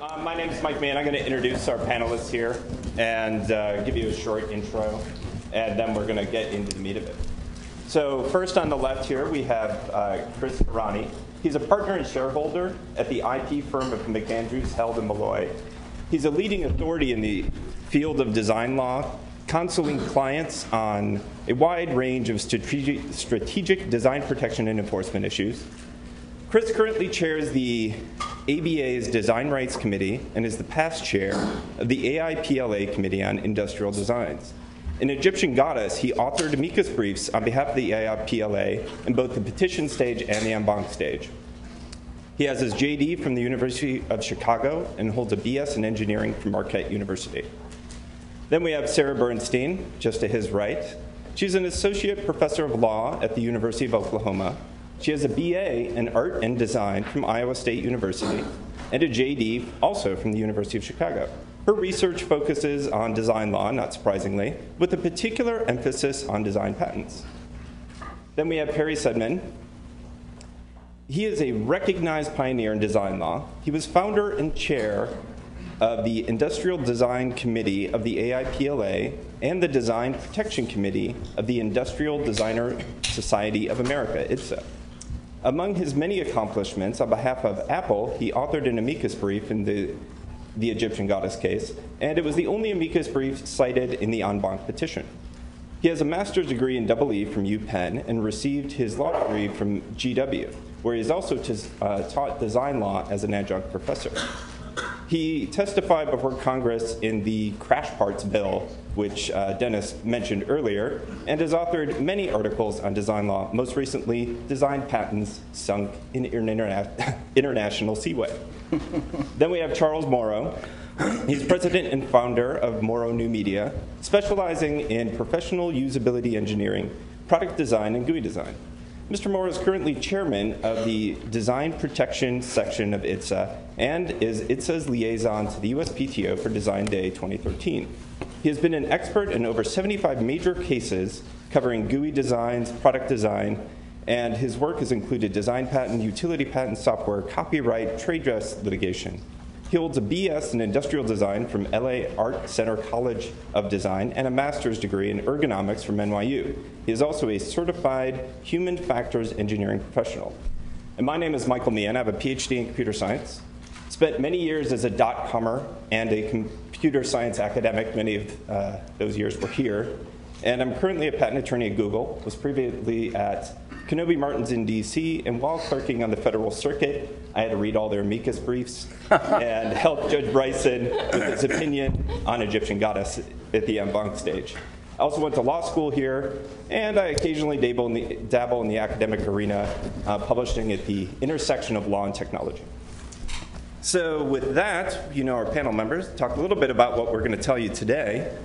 Uh, my name is Mike Mann. I'm going to introduce our panelists here and uh, give you a short intro, and then we're going to get into the meat of it. So, first on the left here, we have uh, Chris Carani. He's a partner and shareholder at the IP firm of McAndrews, Held, and Malloy. He's a leading authority in the field of design law, counseling clients on a wide range of strategic, strategic design protection and enforcement issues. Chris currently chairs the ABA's Design Rights Committee and is the past chair of the AIPLA Committee on Industrial Designs. An Egyptian Goddess, he authored amicus briefs on behalf of the AIPLA in both the petition stage and the en banc stage. He has his JD from the University of Chicago and holds a BS in engineering from Marquette University. Then we have Sarah Burstein, just to his right. She's an associate professor of law at the University of Oklahoma she has a BA in Art and Design from Iowa State University and a JD also from the University of Chicago. Her research focuses on design law, not surprisingly, with a particular emphasis on design patents. Then we have Perry Saidman. He is a recognized pioneer in design law. He was founder and chair of the Industrial Design Committee of the AIPLA and the Design Protection Committee of the Industrial Designer Society of America, IDSA. Among his many accomplishments, on behalf of Apple, he authored an amicus brief in the, the Egyptian goddess case, and it was the only amicus brief cited in the en banc petition. He has a master's degree in double E from UPenn and received his law degree from GW, where he has also uh, taught design law as an adjunct professor. He testified before Congress in the crash parts bill, which uh, Dennis mentioned earlier, and has authored many articles on design law, most recently, Design Patents Sunk in Interna- International Seaway. then we have Charles Mauro. He's president and founder of Mauro New Media, specializing in professional usability engineering, product design, and GUI design. Mr. Mauro is currently chairman of the Design Protection section of IDSA and is IDSA's liaison to the USPTO for Design Day 2013. He has been an expert in over 75 major cases covering GUI designs, product design, and his work has included design patent, utility patent software, copyright, trade dress litigation. He holds a BS in industrial design from LA Art Center College of Design and a master's degree in ergonomics from NYU. He is also a certified human factors engineering professional. And my name is Michael Meehan. I have a PhD in computer science. Spent many years as a dot comer and a computer science academic. Many of uh, those years were here. And I'm currently a patent attorney at Google. Was previously at Knobbe Martens in DC, and while clerking on the federal circuit, I had to read all their amicus briefs and help Judge Bryson with his opinion on Egyptian goddess at the en banc stage. I also went to law school here, and I occasionally dabble in the, dabble in the academic arena, uh, publishing at the intersection of law and technology. So, with that, you know, our panel members talk a little bit about what we're going to tell you today.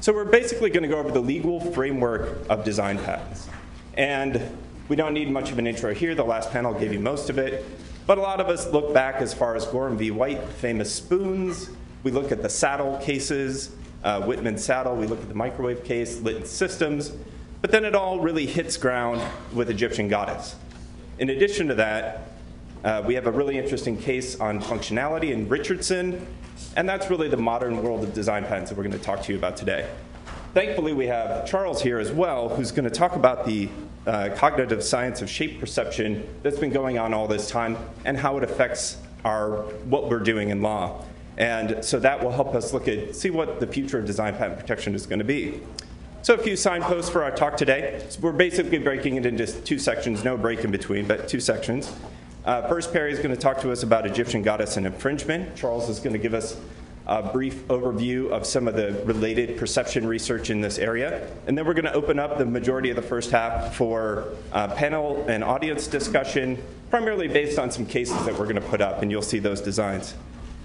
So, we're basically going to go over the legal framework of design patents. And we don't need much of an intro here. The last panel gave you most of it. But a lot of us look back as far as Gorham v. White, famous spoons. We look at the saddle cases, uh, Whitman saddle. We look at the microwave case, Litton Systems. But then it all really hits ground with Egyptian goddess. In addition to that, uh, we have a really interesting case on functionality in Richardson, and that's really the modern world of design patents that we're going to talk to you about today. Thankfully, we have Charles here as well, who's going to talk about the uh, cognitive science of shape perception that's been going on all this time and how it affects our what we're doing in law. And so that will help us look at see what the future of design patent protection is going to be. So a few signposts for our talk today. So we're basically breaking it into two sections, no break in between, but two sections. Uh, first, Perry is going to talk to us about Egyptian goddess and infringement. Charles is going to give us a brief overview of some of the related perception research in this area. And then we're going to open up the majority of the first half for uh, panel and audience discussion, primarily based on some cases that we're going to put up, and you'll see those designs.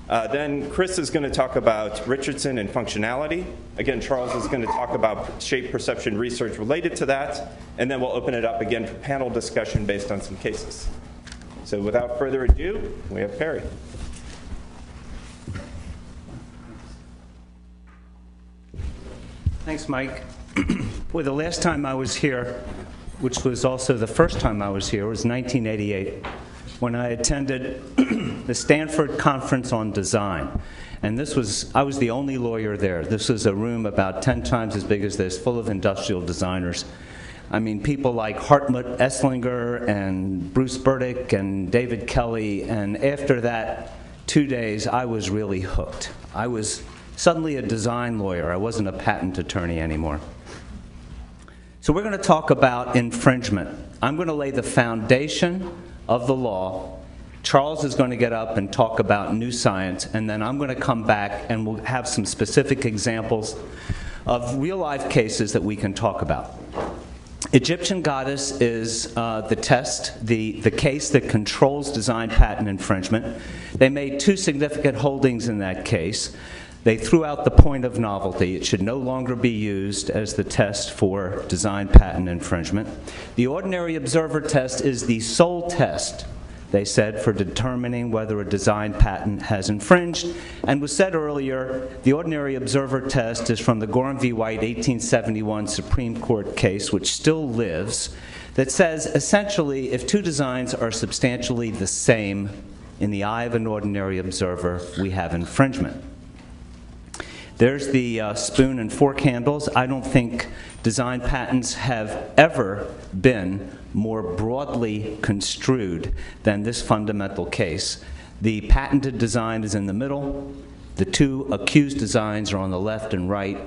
Uh, then Chris is going to talk about Richardson and functionality. Again, Charles is going to talk about shape perception research related to that, and then we'll open it up again for panel discussion based on some cases. So without further ado, we have Perry. Thanks, Mike. Boy, the last time I was here, which was also the first time I was here, was 1988. when I attended the Stanford Conference on Design. And this was, I was the only lawyer there. This was a room about 10 times as big as this, full of industrial designers. I mean, people like Hartmut Esslinger and Bruce Burdick and David Kelley. And after that two days, I was really hooked. I was suddenly a design lawyer. I wasn't a patent attorney anymore. So we're going to talk about infringement. I'm going to lay the foundation of the law. Charles is going to get up and talk about new science, and then I'm going to come back and we'll have some specific examples of real life cases that we can talk about. Egyptian goddess is uh, the test, the, the case that controls design patent infringement. They made two significant holdings in that case. They threw out the point of novelty. It should no longer be used as the test for design patent infringement. The ordinary observer test is the sole test, they said, for determining whether a design patent has infringed. And was said earlier, the ordinary observer test is from the Gorham v. White 1871 Supreme Court case, which still lives, that says essentially if two designs are substantially the same in the eye of an ordinary observer, we have infringement. There's the uh, spoon and fork handles. I don't think design patents have ever been more broadly construed than this fundamental case. The patented design is in the middle, the two accused designs are on the left and right,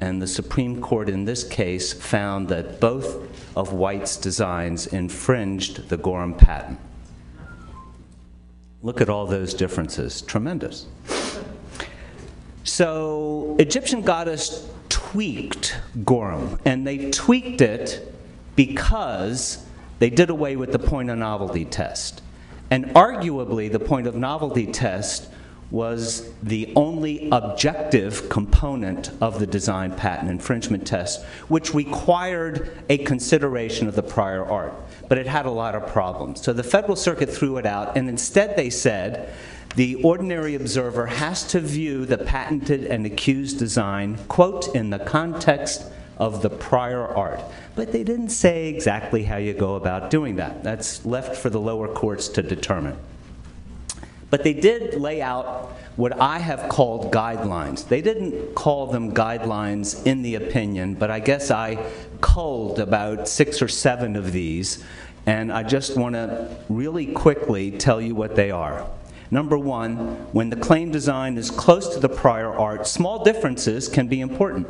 and the Supreme Court in this case found that both of White's designs infringed the Gorham patent. Look at all those differences. Tremendous. So, Egyptian goddess tweaked Gorham, and they tweaked it because they did away with the point of novelty test. And arguably, the point of novelty test was the only objective component of the design patent infringement test, which required a consideration of the prior art. But it had a lot of problems. So the Federal Circuit threw it out, and instead they said the ordinary observer has to view the patented and accused design, quote, in the context of the prior art. But they didn't say exactly how you go about doing that. That's left for the lower courts to determine. But they did lay out what I have called guidelines. They didn't call them guidelines in the opinion, but I guess I culled about six or seven of these, and I just want to really quickly tell you what they are. Number one, when the claim design is close to the prior art, small differences can be important.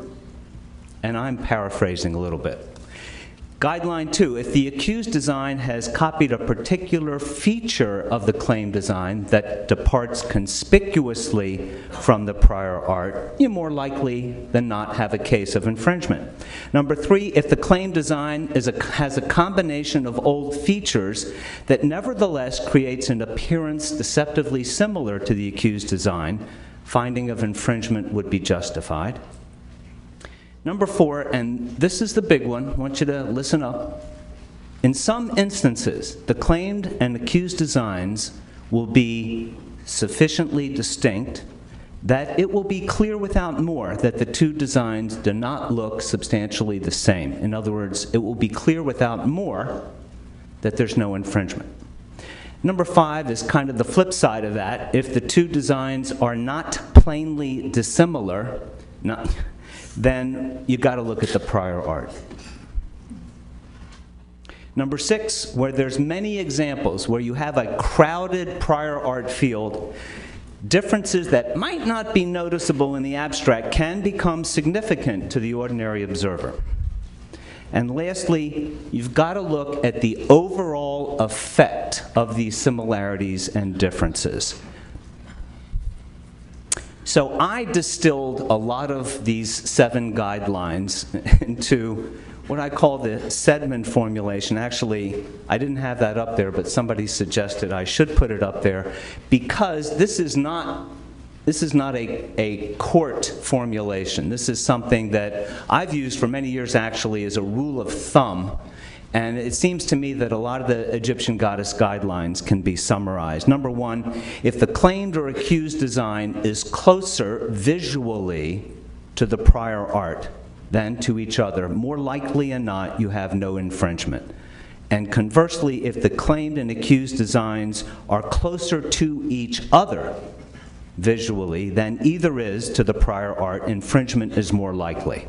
And I'm paraphrasing a little bit. Guideline two, if the accused design has copied a particular feature of the claim design that departs conspicuously from the prior art, you more likely than not have a case of infringement. Number three, if the claim design a, has a combination of old features that nevertheless creates an appearance deceptively similar to the accused design, finding of infringement would be justified. Number four, and this is the big one, I want you to listen up. In some instances, the claimed and accused designs will be sufficiently distinct that it will be clear without more that the two designs do not look substantially the same. In other words, it will be clear without more that there's no infringement. Number five is kind of the flip side of that. If the two designs are not plainly dissimilar, not, then you got to look at the prior art. Number six, where there's many examples where you have a crowded prior art field, differences that might not be noticeable in the abstract can become significant to the ordinary observer. And lastly, you've got to look at the overall effect of these similarities and differences. So I distilled a lot of these seven guidelines into what I call the Saidman formulation. Actually, I didn't have that up there, but somebody suggested I should put it up there because this is not this is not a, a court formulation. This is something that I've used for many years actually as a rule of thumb and it seems to me that a lot of the Egyptian goddess guidelines can be summarized. Number one, if the claimed or accused design is closer visually to the prior art than to each other, more likely than not, you have no infringement. And conversely, if the claimed and accused designs are closer to each other visually than either is to the prior art, infringement is more likely.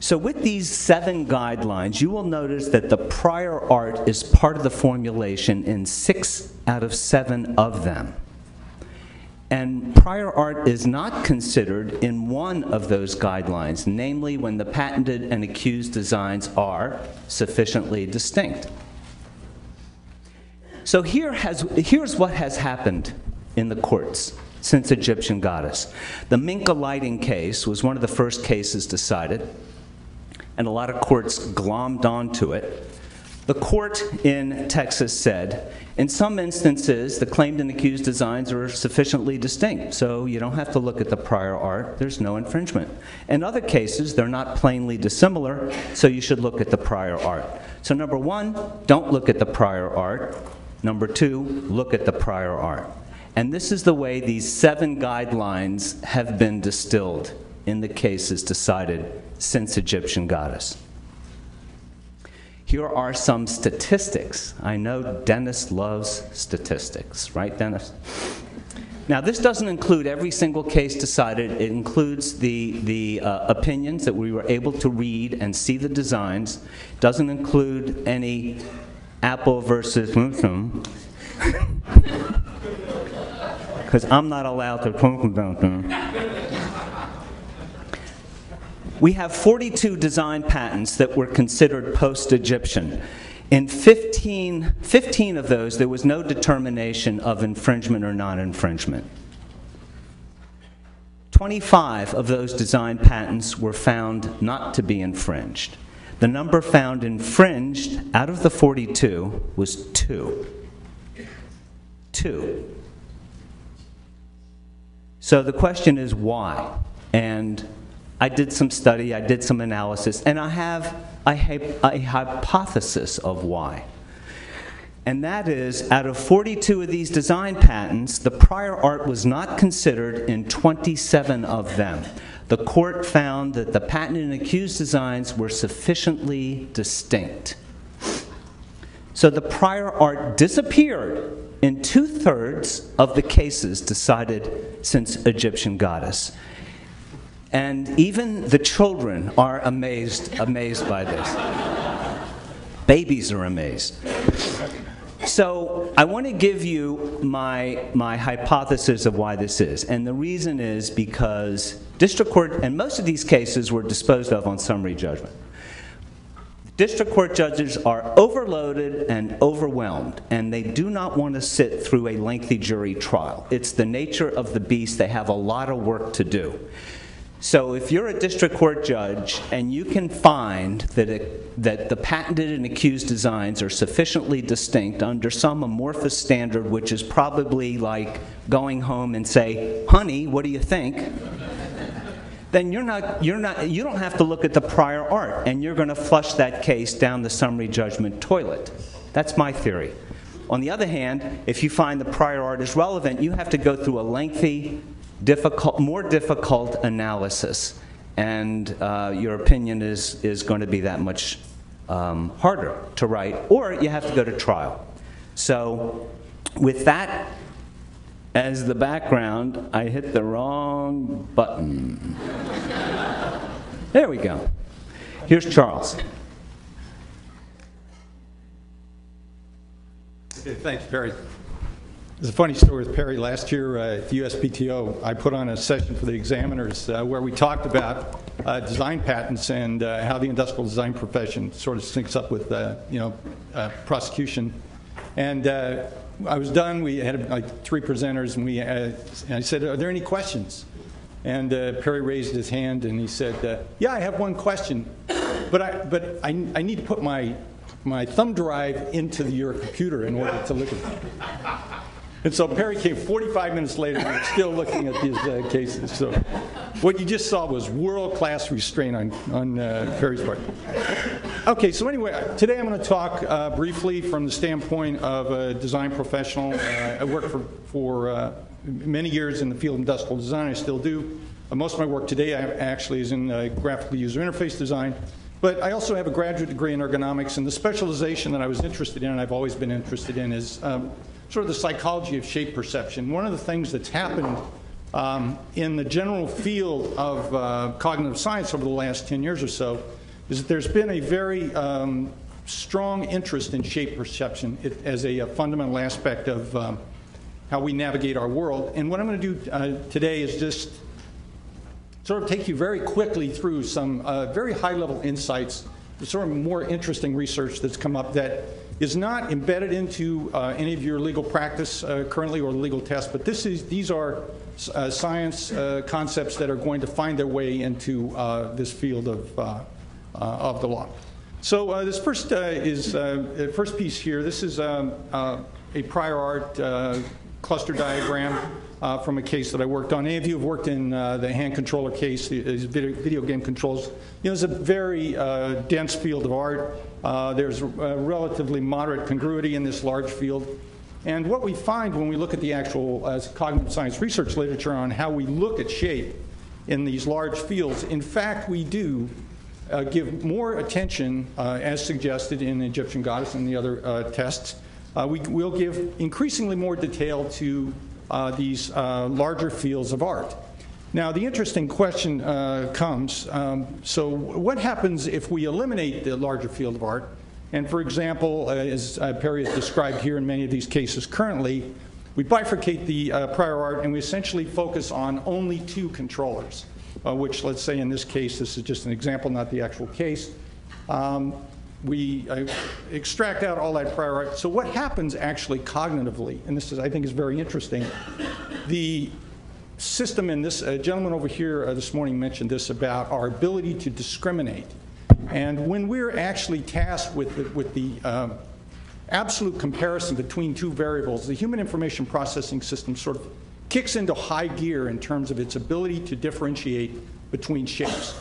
So, with these seven guidelines, you will notice that the prior art is part of the formulation in six out of seven of them. And prior art is not considered in one of those guidelines, namely when the patented and accused designs are sufficiently distinct. So here has, here's what has happened in the courts since Egyptian goddess. The Minka lighting case was one of the first cases decided, and a lot of courts glommed onto it. The court in Texas said, in some instances, the claimed and accused designs are sufficiently distinct, so you don't have to look at the prior art, there's no infringement. In other cases, they're not plainly dissimilar, so you should look at the prior art. So, number one, don't look at the prior art. Number two, look at the prior art. And this is the way these seven guidelines have been distilled in the cases decided since Egyptian goddess. Here are some statistics. I know Dennis loves statistics, right, Dennis? Now, this doesn't include every single case decided. It includes the, the uh, opinions that we were able to read and see the designs. Doesn't include any Apple versus. Because I'm not allowed to talk about them. We have 42 design patents that were considered post Egyptian. In 15, 15 of those, there was no determination of infringement or non infringement. 25 of those design patents were found not to be infringed. The number found infringed out of the 42 was two. Two. So the question is why? And I did some study, I did some analysis, and I have a, a, hypothesis of why. And that is, out of 42 of these design patents, the prior art was not considered in 27 of them. The court found that the patented and accused designs were sufficiently distinct. So the prior art disappeared in two thirds of the cases decided since Egyptian goddess. And even the children are amazed, amazed by this. Babies are amazed. So I want to give you my, my hypothesis of why this is. And the reason is because district court, and most of these cases were disposed of on summary judgment. District court judges are overloaded and overwhelmed, and they do not want to sit through a lengthy jury trial. It's the nature of the beast, they have a lot of work to do. So if you're a district court judge and you can find that, it, that the patented and accused designs are sufficiently distinct under some amorphous standard, which is probably like going home and say, honey, what do you think? then you're not, you're not, you don't have to look at the prior art and you're going to flush that case down the summary judgment toilet. That's my theory. On the other hand, if you find the prior art is relevant, you have to go through a lengthy difficult, more difficult analysis, and uh, your opinion is, is going to be that much um, harder to write, or you have to go to trial. So, with that as the background, I hit the wrong button. there we go. Here's Charles. Okay, thanks, Perry. There's a funny story with Perry. Last year uh, at the USPTO, I put on a session for the examiners uh, where we talked about uh, design patents and uh, how the industrial design profession sort of syncs up with, uh, you know, uh, prosecution. And I was done. We had like three presenters, and we and I said, "Are there any questions?" And Perry raised his hand and he said, "Yeah, I have one question, but I but I, I need to put my my thumb drive into the, your computer in order to look at it." And so Perry came 45 minutes later and still looking at these uh, cases. So what you just saw was world-class restraint on, on uh, Perry's part. Okay, so anyway, today I'm going to talk uh, briefly from the standpoint of a design professional. Uh, I worked for, for uh, many years in the field of industrial design. I still do. Uh, most of my work today actually is in graphical user interface design. But I also have a graduate degree in ergonomics, and the specialization that I was interested in, and I've always been interested in, is um, sort of the psychology of shape perception. One of the things that's happened um, in the general field of uh, cognitive science over the last 10 years or so is that there's been a very um, strong interest in shape perception as a, a, fundamental aspect of um, how we navigate our world. And what I'm going to do uh, today is just sort of take you very quickly through some uh, very high level insights, sort of more interesting research that's come up that is not embedded into uh, any of your legal practice uh, currently or legal tests, but this is, these are uh, science uh, concepts that are going to find their way into uh, this field of, of the law. So this first is first piece here. This is um, a prior art cluster diagram uh, from a case that I worked on. Any of you have worked in uh, the hand controller case, the, video, video, game controls. You know, it's a very uh, dense field of art. Uh, there's relatively moderate congruity in this large field. And what we find when we look at the actual uh, cognitive science research literature on how we look at shape in these large fields, in fact, we do uh, give more attention, as suggested in the Egyptian Goddess and the other tests, we will give increasingly more detail to uh, these uh, larger fields of art. Now, the interesting question uh, comes um, so, what happens if we eliminate the larger field of art? And for example, uh, as uh, Perry has described here in many of these cases currently, we bifurcate the uh, prior art and we essentially focus on only two controllers, which, let's say in this case, this is just an example, not the actual case. Um, we uh, extract out all that prior art. So what happens actually cognitively, and this is, I think is very interesting, the system in this, gentleman over here uh, this morning mentioned this about our ability to discriminate. And when we're actually tasked with the, with the um, absolute comparison between two variables, the human information processing system sort of kicks into high gear in terms of its ability to differentiate between shapes.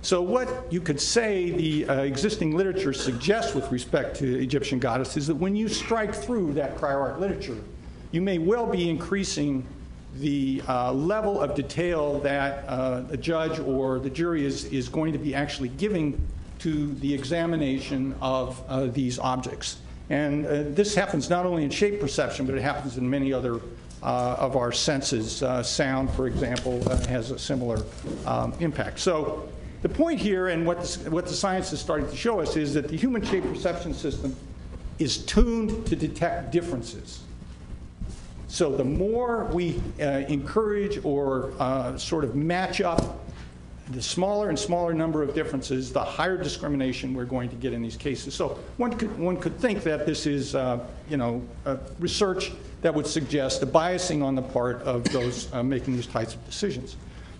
So what you could say the uh, existing literature suggests with respect to Egyptian goddess is that when you strike through that prior art literature, you may well be increasing the uh, level of detail that uh, the judge or the jury is, is going to be actually giving to the examination of uh, these objects. And uh, this happens not only in shape perception, but it happens in many other uh, of our senses. Uh, sound, for example, has a similar um, impact. So the point here, and what the, what the science is starting to show us, is that the human shape perception system is tuned to detect differences. So the more we uh, encourage or uh, sort of match up the smaller and smaller number of differences, the higher discrimination we're going to get in these cases. So one could, one could think that this is, uh, you know, research that would suggest a biasing on the part of those uh, making these types of decisions.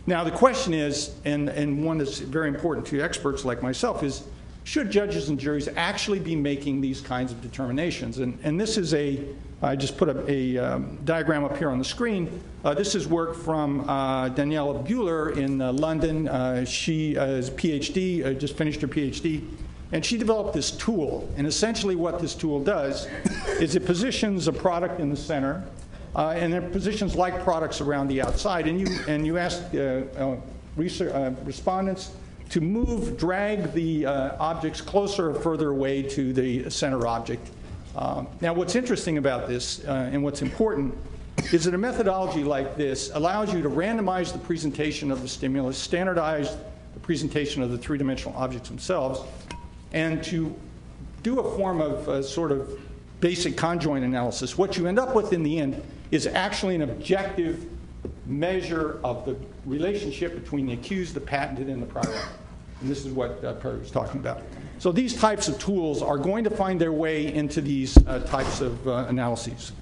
Now, the question is, and, and one that's very important to experts like myself, is should judges and juries actually be making these kinds of determinations? And, and this is a, I just put a, a um, diagram up here on the screen. Uh, this is work from uh, Daniela Bühler in uh, London. Uh, she uh, is a PhD, uh, just finished her PhD. And she developed this tool. And essentially, what this tool does is it positions a product in the center uh, and are positions like products around the outside. And you, and you ask uh, uh, research, uh, respondents to move, drag the uh, objects closer or further away to the center object. Um, now, what's interesting about this uh, and what's important is that a methodology like this allows you to randomize the presentation of the stimulus, standardize the presentation of the three-dimensional objects themselves, and to do a form of sort of basic conjoint analysis. What you end up with in the end is actually an objective measure of the relationship between the accused, the patented, and the prior. And this is what uh, Perry was talking about. So these types of tools are going to find their way into these uh, types of uh, analyses.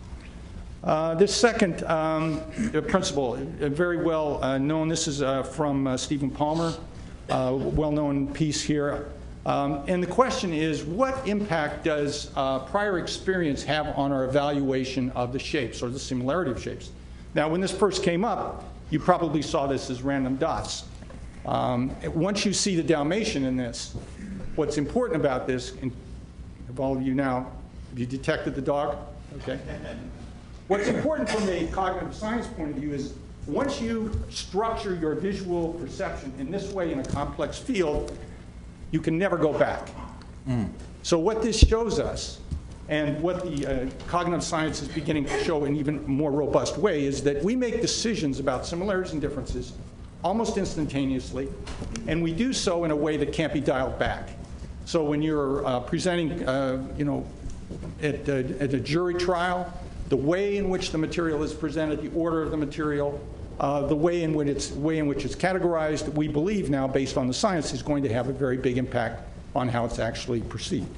Uh, this second um, principle, uh, very well uh, known, this is from Stephen Palmer, well-known piece here. Um, and the question is, what impact does uh, prior experience have on our evaluation of the shapes or the similarity of shapes? Now, when this first came up, you probably saw this as random dots. Um, once you see the Dalmatian in this, what's important about this, and of all of you now, have you detected the dog? Okay. What's important from a cognitive science point of view is once you structure your visual perception in this way in a complex field, you can never go back. So what this shows us, and what the uh, cognitive science is beginning to show in even more robust way, is that we make decisions about similarities and differences almost instantaneously, and we do so in a way that can't be dialed back. So when you're uh, presenting, uh, you know, at, uh, at a jury trial, the way in which the material is presented, the order of the material, uh, the way in which it's way in which it's categorized, we believe now, based on the science, is going to have a very big impact on how it's actually perceived.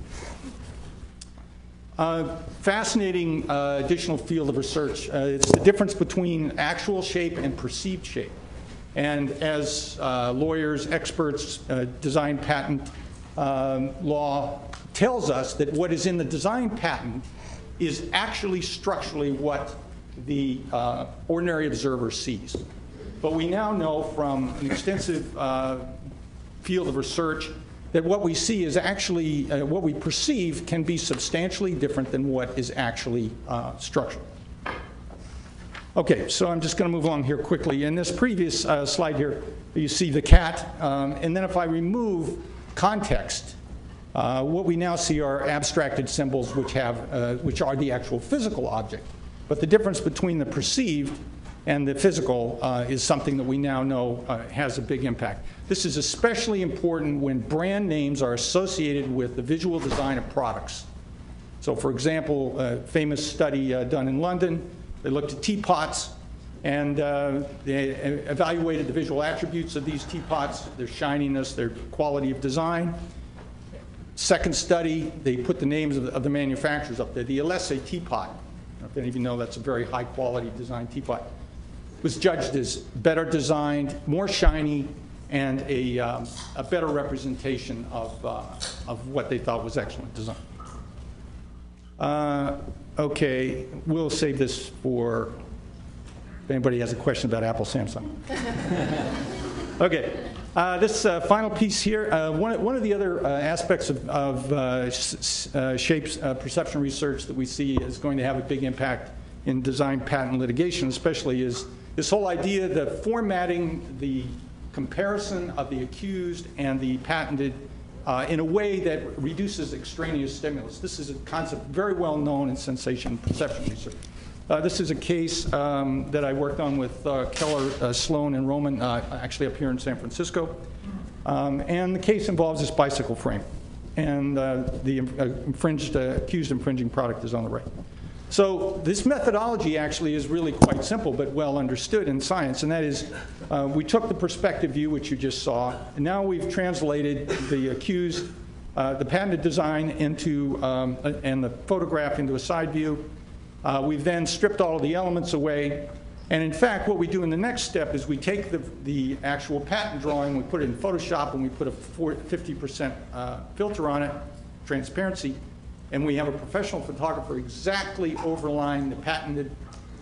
Uh, fascinating uh, additional field of research. Uh, it's the difference between actual shape and perceived shape. And as uh, lawyers, experts, uh, design patent um, law tells us that what is in the design patent is actually structurally what the uh, ordinary observer sees. But we now know from an extensive uh, field of research that what we see is actually, uh, what we perceive can be substantially different than what is actually uh, structural. Okay, so I'm just going to move along here quickly. In this previous uh, slide here, you see the cat, um, and then if I remove context, uh, what we now see are abstracted symbols which, have, uh, which are the actual physical object. But the difference between the perceived and the physical uh, is something that we now know uh, has a big impact. This is especially important when brand names are associated with the visual design of products. So, for example, a famous study uh, done in London, they looked at teapots and uh, they evaluated the visual attributes of these teapots, their shininess, their quality of design. Second study, they put the names of the, of the manufacturers up there. The Alessi teapot, if any of you know that's a very high quality design teapot, was judged as better designed, more shiny, and a, um, a better representation of, uh, of what they thought was excellent design. Uh, okay, we'll save this for if anybody has a question about Apple Samsung. okay. Uh, this uh, final piece here, uh, one, one of the other uh, aspects of, of uh, uh, shapes perception research that we see is going to have a big impact in design patent litigation, especially, is this whole idea that formatting the comparison of the accused and the patented in a way that reduces extraneous stimulus. This is a concept very well known in sensation perception research. Uh, this is a case um, that I worked on with uh, Keller, uh, Sloan, and Roman, uh, actually up here in San Francisco. Um, and the case involves this bicycle frame. And uh, the uh, infringed, accused infringing product is on the right. So this methodology actually is really quite simple but well understood in science, and that is we took the perspective view, which you just saw, and now we've translated the accused, the patented design into, um, and the photograph into a side view, uh, we've then stripped all of the elements away. And in fact, what we do in the next step is we take the, the actual patent drawing, we put it in Photoshop, and we put a 50% uh, filter on it, transparency, and we have a professional photographer exactly overlaying the patented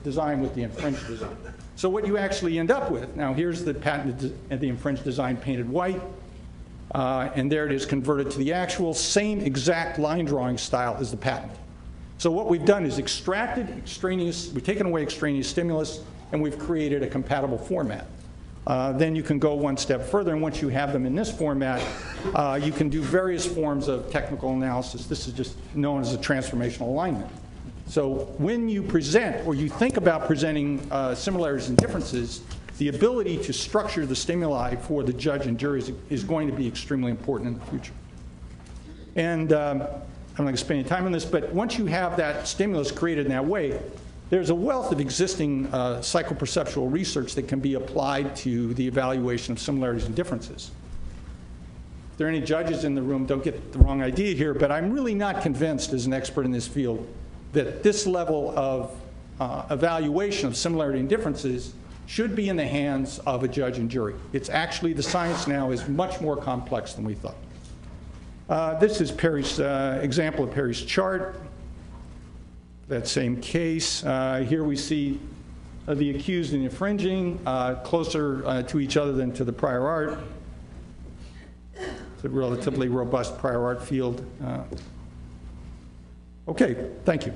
design with the infringed design. So what you actually end up with, now here's the patented and the infringed design painted white, uh, and there it is converted to the actual same exact line drawing style as the patent. So what we've done is extracted extraneous, we've taken away extraneous stimulus, and we've created a compatible format. Uh, then you can go one step further, and once you have them in this format, uh, you can do various forms of technical analysis. This is just known as a transformational alignment. So when you present, or you think about presenting uh, similarities and differences, the ability to structure the stimuli for the judge and jury is, is going to be extremely important in the future. And um, I'm not going to spend any time on this, but once you have that stimulus created in that way, there's a wealth of existing uh, psychoperceptual research that can be applied to the evaluation of similarities and differences. If there are any judges in the room, don't get the wrong idea here, but I'm really not convinced as an expert in this field that this level of uh, evaluation of similarity and differences should be in the hands of a judge and jury. It's actually, the science now is much more complex than we thought. Uh, this is Perry's uh, example of Perry's chart. That same case. Uh, here we see uh, the accused and infringing uh, closer uh, to each other than to the prior art. It's a relatively robust prior art field. okay, thank you.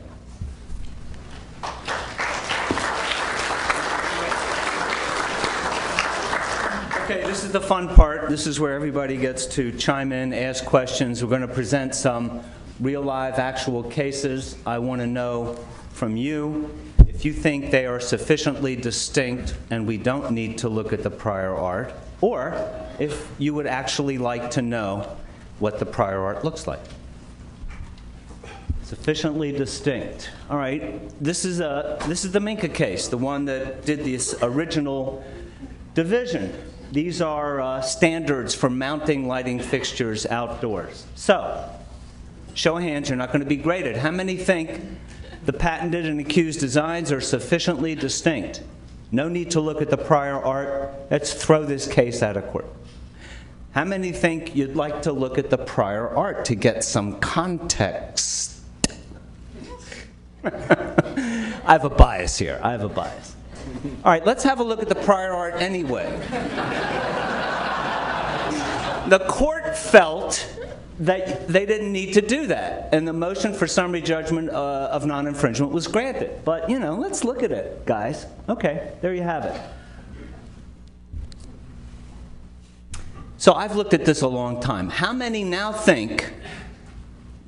Okay, this is the fun part. This is where everybody gets to chime in, ask questions. We're going to present some real live actual cases. I want to know from you if you think they are sufficiently distinct and we don't need to look at the prior art, or if you would actually like to know what the prior art looks like. Sufficiently distinct. All right, this is, a, this is the Minka case, the one that did this original division. These are uh, standards for mounting lighting fixtures outdoors. So, show of hands, you're not going to be graded. How many think the patented and accused designs are sufficiently distinct? No need to look at the prior art. Let's throw this case out of court. How many think you'd like to look at the prior art to get some context? I have a bias here. I have a bias. All right, let's have a look at the prior art anyway. the court felt that they didn't need to do that, and the motion for summary judgment uh, of non infringement was granted. But, you know, let's look at it, guys. Okay, there you have it. So I've looked at this a long time. How many now think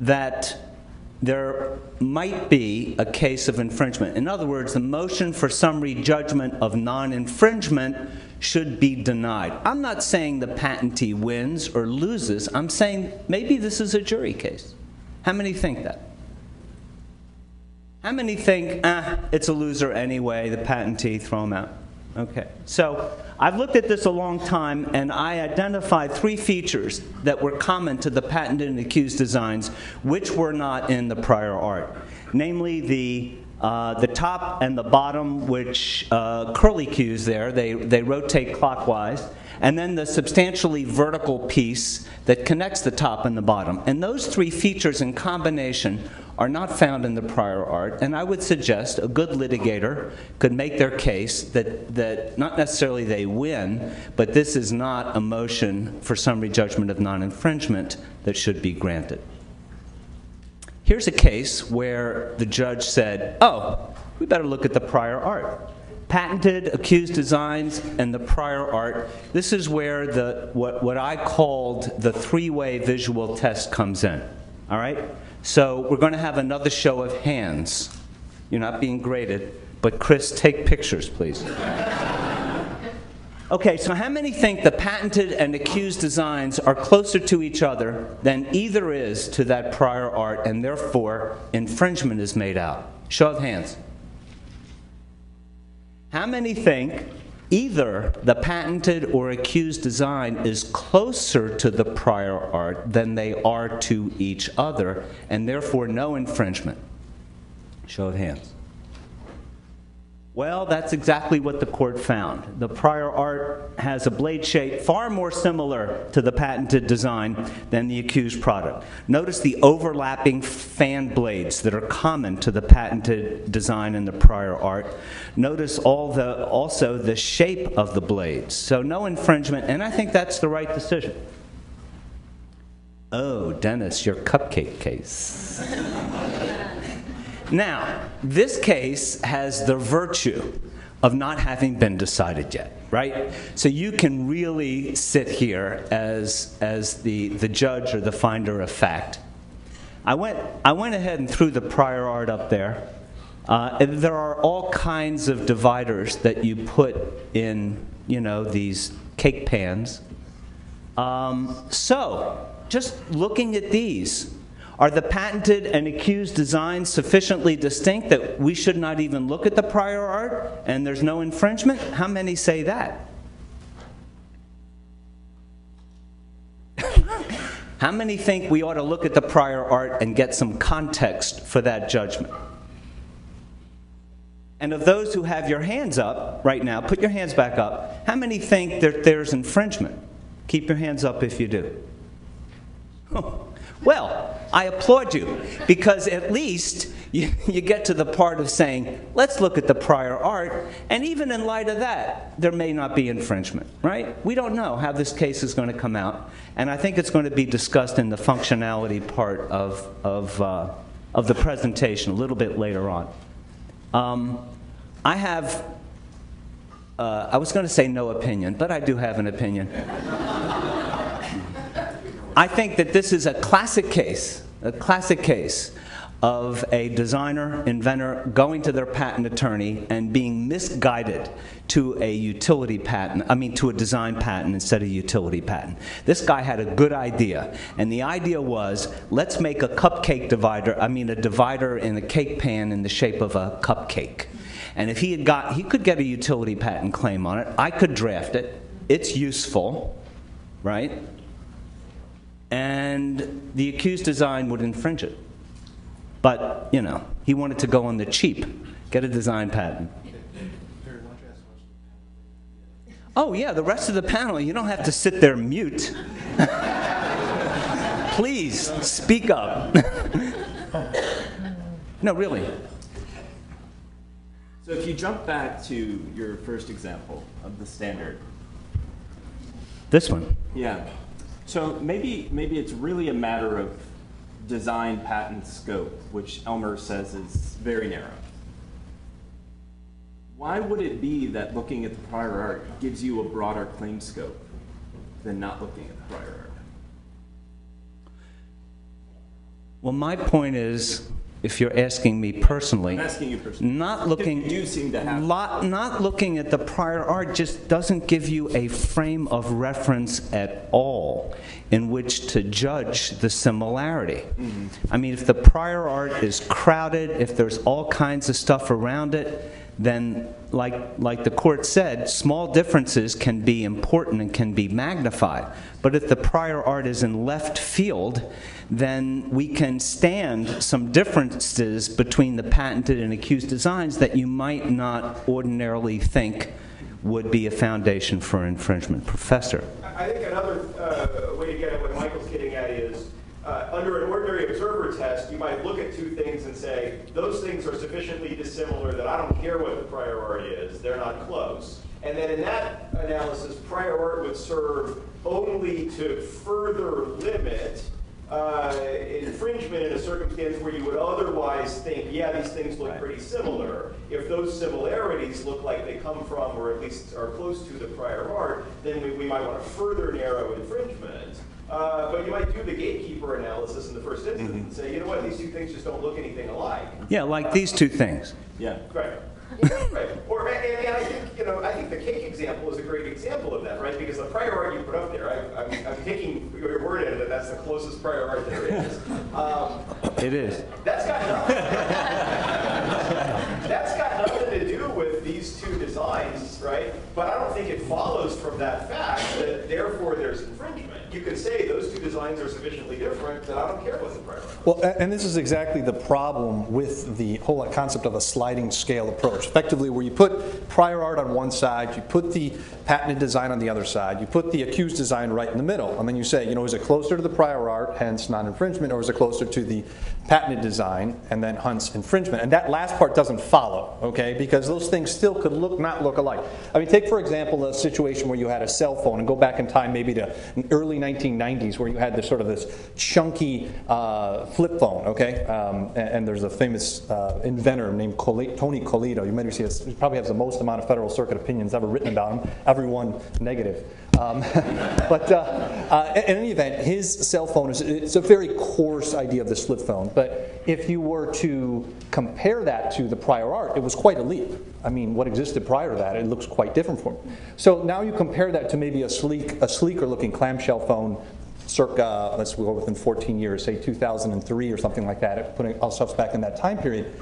that there might be a case of infringement? In other words, the motion for summary judgment of non infringement should be denied. I'm not saying the patentee wins or loses, I'm saying maybe this is a jury case. How many think that? How many think, ah, it's a loser anyway, the patentee, throw him out? Okay, so I've looked at this a long time and I identified three features that were common to the patented and accused designs which were not in the prior art. Namely, the uh, the top and the bottom, which uh, curlicues there, they, they rotate clockwise, and then the substantially vertical piece that connects the top and the bottom. And those three features in combination are not found in the prior art, and I would suggest a good litigator could make their case that, that not necessarily they win, but this is not a motion for summary judgment of non infringement that should be granted. Here's a case where the judge said, oh, we better look at the prior art. Patented, accused designs, and the prior art. This is where the, what, what I called the three way visual test comes in. All right? So we're going to have another show of hands. You're not being graded, but Chris, take pictures, please. Okay, so how many think the patented and accused designs are closer to each other than either is to that prior art, and therefore infringement is made out? Show of hands. How many think either the patented or accused design is closer to the prior art than they are to each other, and therefore no infringement? Show of hands. Well, that's exactly what the court found. The prior art has a blade shape far more similar to the patented design than the accused product. Notice the overlapping fan blades that are common to the patented design in the prior art. Notice all the, also the shape of the blades. So no infringement, and I think that's the right decision. Oh, Dennis, your cupcake case. Now, this case has the virtue of not having been decided yet, right? So you can really sit here as, as the, the judge or the finder of fact. I went, I went ahead and threw the prior art up there. Uh, there are all kinds of dividers that you put in, you know, these cake pans. Um, so, just looking at these, are the patented and accused designs sufficiently distinct that we should not even look at the prior art and there's no infringement? How many say that? How many think we ought to look at the prior art and get some context for that judgment? And of those who have your hands up right now, put your hands back up. How many think that there's infringement? Keep your hands up if you do. Well, I applaud you because at least you, you, get to the part of saying, let's look at the prior art, and even in light of that, there may not be infringement, right? We don't know how this case is going to come out, and I think it's going to be discussed in the functionality part of, of, uh, of the presentation a little bit later on. Um, I have Uh, I was going to say no opinion, but I do have an opinion. I think that this is a classic case, a classic case of a designer, inventor going to their patent attorney and being misguided to a utility patent, I mean, to a design patent instead of a utility patent. This guy had a good idea, and the idea was let's make a cupcake divider, I mean, a divider in a cake pan in the shape of a cupcake. And if he had got, he could get a utility patent claim on it. I could draft it. It's useful, right? And the accused design would infringe it. But, you know, he wanted to go on the cheap, get a design patent. Oh, yeah, the rest of the panel, you don't have to sit there mute. Please, speak up. no, really. So if you jump back to your first example of the standard, This one. yeah. So maybe maybe it's really a matter of design patent scope, which Elmer says is very narrow. Why would it be that looking at the prior art gives you a broader claim scope than not looking at the prior art? Well, my point is, if you're asking me personally, I'm asking you personally. not looking, You do seem to have- lot, not looking at the prior art just doesn't give you a frame of reference at all in which to judge the similarity. Mm-hmm. I mean, if the prior art is crowded, if there's all kinds of stuff around it, then, like, like the court said, small differences can be important and can be magnified. But if the prior art is in left field, then we can stand some differences between the patented and accused designs that you might not ordinarily think would be a foundation for infringement. Professor? I think another uh, way to get at what Michael's getting at is, uh, under an ordinary test, you might look at two things and say, those things are sufficiently dissimilar that I don't care what the prior art is, they're not close. And then in that analysis, prior art would serve only to further limit uh, infringement in a circumstance where you would otherwise think, yeah, these things look pretty similar. If those similarities look like they come from, or at least are close to the prior art, then we, we might want to further narrow infringement. Uh, but you might do the gatekeeper analysis in the first instance and say, you know what, these two things just don't look anything alike. Yeah, like these two things. Yeah. Right. right. Or, and, and I think, you know, I think the cake example is a great example of that, right? Because the prior art you put up there, I, I'm, I'm taking your word in it that that's the closest prior art there is. Um, It is. that's got nothing. that's got nothing to do with these two designs, right? But I don't think it follows from that fact that therefore there's infringement. You could say those two designs are sufficiently different that I don't care what the prior art. Well, and this is exactly the problem with the whole concept of a sliding scale approach. Effectively, where you put prior art on one side, you put the patented design on the other side, you put the accused design right in the middle, and then you say, you know, is it closer to the prior art, hence non-infringement, or is it closer to the patented design, and then Hunt's infringement? And that last part doesn't follow, okay? Because those things still could look, not look alike. I mean, take, for example, a situation where you had a cell phone, and go back in time maybe to early 1990s, where you had this sort of this chunky uh, flip phone, okay? Um, and, and there's a famous uh, inventor named Tony Colida. You might see this, he probably has the most amount of Federal Circuit opinions ever written about him, everyone negative. Um, but uh, uh, in, any event, his cell phone is it's a very coarse idea of this flip phone. But if you were to compare that to the prior art, it was quite a leap. I mean, what existed prior to that, it looks quite different from. So now you compare that to maybe a sleek, a sleeker looking clamshell phone circa, let's go within 14 years, say 2003 or something like that, putting ourselves back in that time period.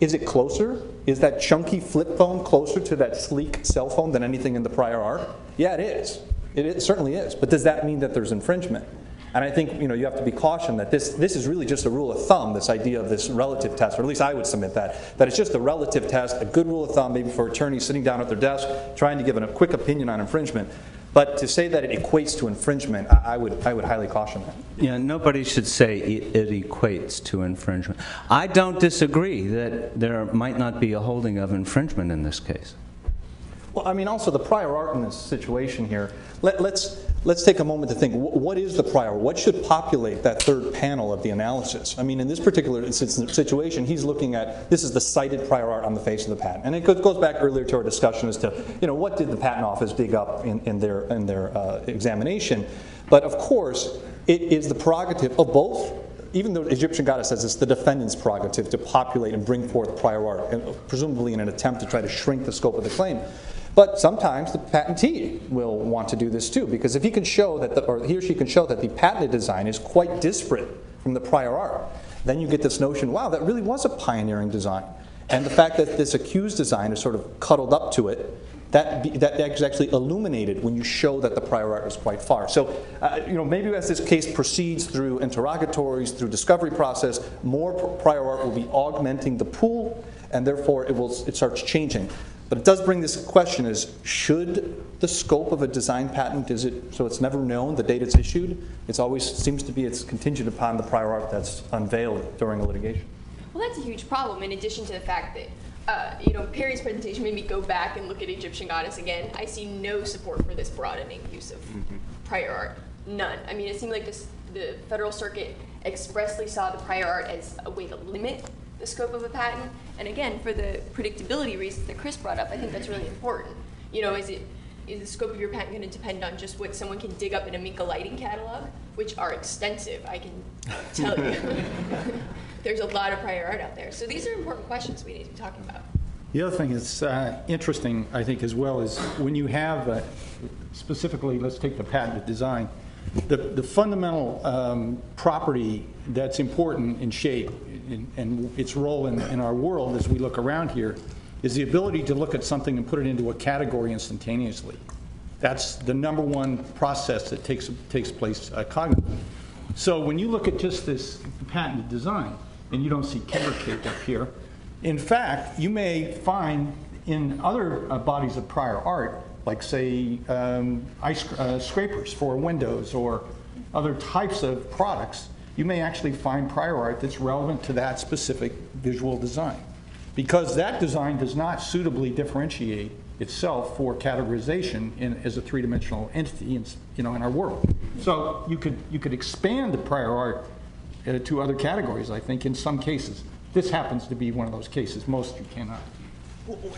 Is it closer? Is that chunky flip phone closer to that sleek cell phone than anything in the prior art? Yeah, it is. It, it certainly is. But does that mean that there's infringement? And I think you know you have to be cautioned that this this is really just a rule of thumb. This idea of this relative test, or at least I would submit that that it's just a relative test, a good rule of thumb, maybe for attorneys sitting down at their desk trying to give a quick opinion on infringement. But to say that it equates to infringement, I, I would I would highly caution that. Yeah, nobody should say it, it equates to infringement. I don't disagree that there might not be a holding of infringement in this case. Well, I mean, also the prior art in this situation here. Let, let's let's take a moment to think, what is the prior? What should populate that third panel of the analysis? I mean, in this particular situation, he's looking at, this is the cited prior art on the face of the patent. And it goes- goes back earlier to our discussion as to, you know, what did the patent office dig up in, in their, in their uh, examination? But of course, it is the prerogative of both even though Egyptian goddess says it's the defendant's prerogative to populate and bring forth prior art, and presumably in an attempt to try to shrink the scope of the claim. But sometimes the patentee will want to do this too, because if he can show that, the, or he or she can show that the patented design is quite disparate from the prior art, then you get this notion, wow, that really was a pioneering design. And the fact that this accused design is sort of cuddled up to it that, be, that is actually illuminated when you show that the prior art is quite far. So, uh, you know, maybe as this case proceeds through interrogatories, through discovery process, more prior art will be augmenting the pool, and therefore it will it starts changing. But it does bring this question: Is should the scope of a design patent is it so it's never known the date it's issued? It's always seems to be it's contingent upon the prior art that's unveiled during a litigation. Well, that's a huge problem. In addition to the fact that, uh, you know, Perry's presentation made me go back and look at Egyptian goddess again. I see no support for this broadening use of prior art. None. I mean, it seemed like this, the Federal Circuit expressly saw the prior art as a way to limit the scope of a patent. And again, for the predictability reasons that Chris brought up, I think that's really important. You know, is it is the scope of your patent going to depend on just what someone can dig up in a Minka lighting catalog, which are extensive, I can tell you. There's a lot of prior art out there. So these are important questions we need to be talking about. The other thing that's uh, interesting, I think, as well, is when you have, uh, specifically, let's take the patented design, the, the fundamental um, property that's important in shape in- and its role in, in our world as we look around here is the ability to look at something and put it into a category instantaneously. That's the number one process that takes, takes place uh, cognitively. So when you look at just this patented design, and you don't see cake up here, in fact, you may find in other uh, bodies of prior art, like say um, ice uh, scrapers for windows or other types of products, you may actually find prior art that's relevant to that specific visual design. Because that design does not suitably differentiate itself for categorization in, as a three-dimensional entity in, you know, in our world. So you could, you could expand the prior art uh, to other categories, I think, in some cases. This happens to be one of those cases. Most you cannot.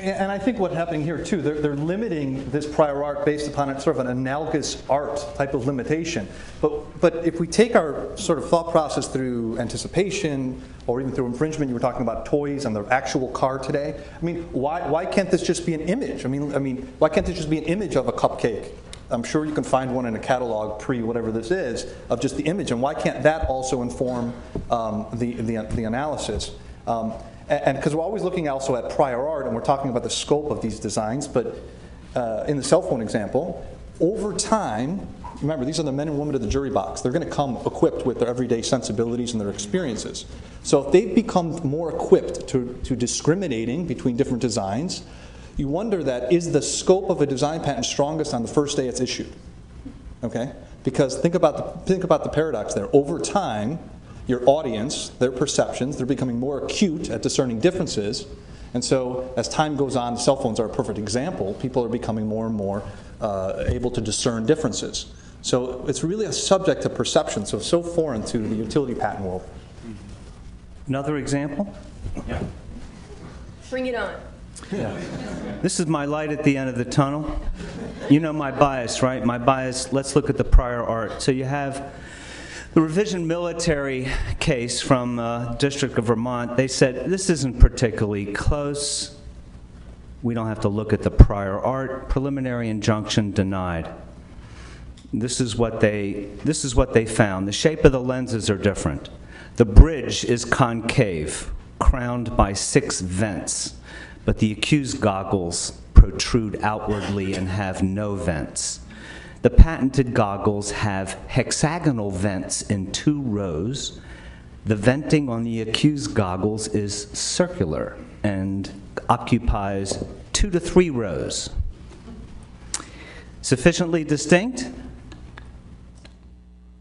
And I think what's happening here too, they're, they're limiting this prior art based upon a sort of an analogous art type of limitation. But, but if we take our sort of thought process through anticipation or even through infringement, you were talking about toys and the actual car today. I mean, why, why can't this just be an image? I mean, I mean, why can't this just be an image of a cupcake? I'm sure you can find one in a catalog pre whatever this is of just the image, and why can't that also inform um, the, the, the analysis? Um, and because we're always looking also at prior art, and we're talking about the scope of these designs, but uh, in the cell phone example, over time, remember these are the men and women of the jury box. They're going to come equipped with their everyday sensibilities and their experiences. So if they've become more equipped to, to discriminating between different designs, you wonder that is the scope of a design patent strongest on the first day it's issued? Okay? Because think about the, think about the paradox there. Over time, your audience, their perceptions, they're becoming more acute at discerning differences. And so, as time goes on, cell phones are a perfect example. People are becoming more and more uh, able to discern differences. So, it's really a subject of perception, so so foreign to the utility patent world. Another example? Yeah. Bring it on. Yeah. This is my light at the end of the tunnel. You know my bias, right? My bias, let's look at the prior art. So you have the revision military case from uh, District of Vermont. They said this isn't particularly close. We don't have to look at the prior art. Preliminary injunction denied. This is what they this is what they found. The shape of the lenses are different. The bridge is concave, crowned by six vents, but the accused goggles protrude outwardly and have no vents. The patented goggles have hexagonal vents in two rows. The venting on the accused goggles is circular and occupies two to three rows. Sufficiently distinct?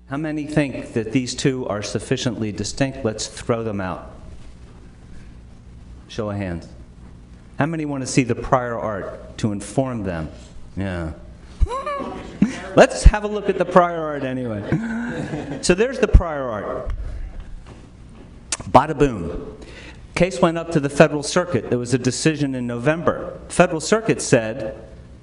How many think that these two are sufficiently distinct? Let's throw them out. Show of hands. How many want to see the prior art to inform them? Yeah. Let's have a look at the prior art anyway. So there's the prior art. Bada boom. Case went up to the Federal Circuit. There was a decision in November. Federal Circuit said,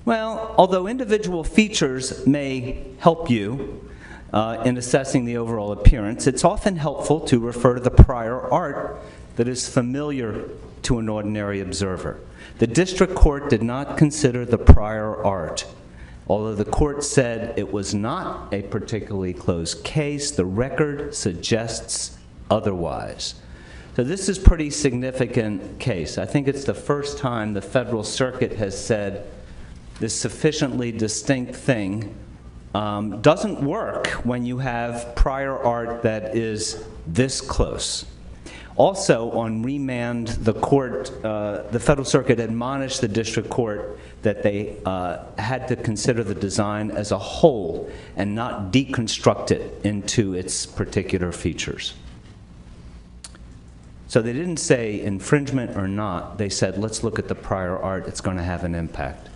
well, although individual features may help you uh, in assessing the overall appearance, it's often helpful to refer to the prior art that is familiar to an ordinary observer. The district court did not consider the prior art. Although the court said it was not a particularly close case, the record suggests otherwise. So this is pretty significant case. I think it's the first time the Federal Circuit has said this sufficiently distinct thing um, doesn't work when you have prior art that is this close. Also, on remand, the court, uh, the Federal Circuit admonished the district court that they uh, had to consider the design as a whole and not deconstruct it into its particular features. So they didn't say infringement or not. They said, let's look at the prior art. It's going to have an impact.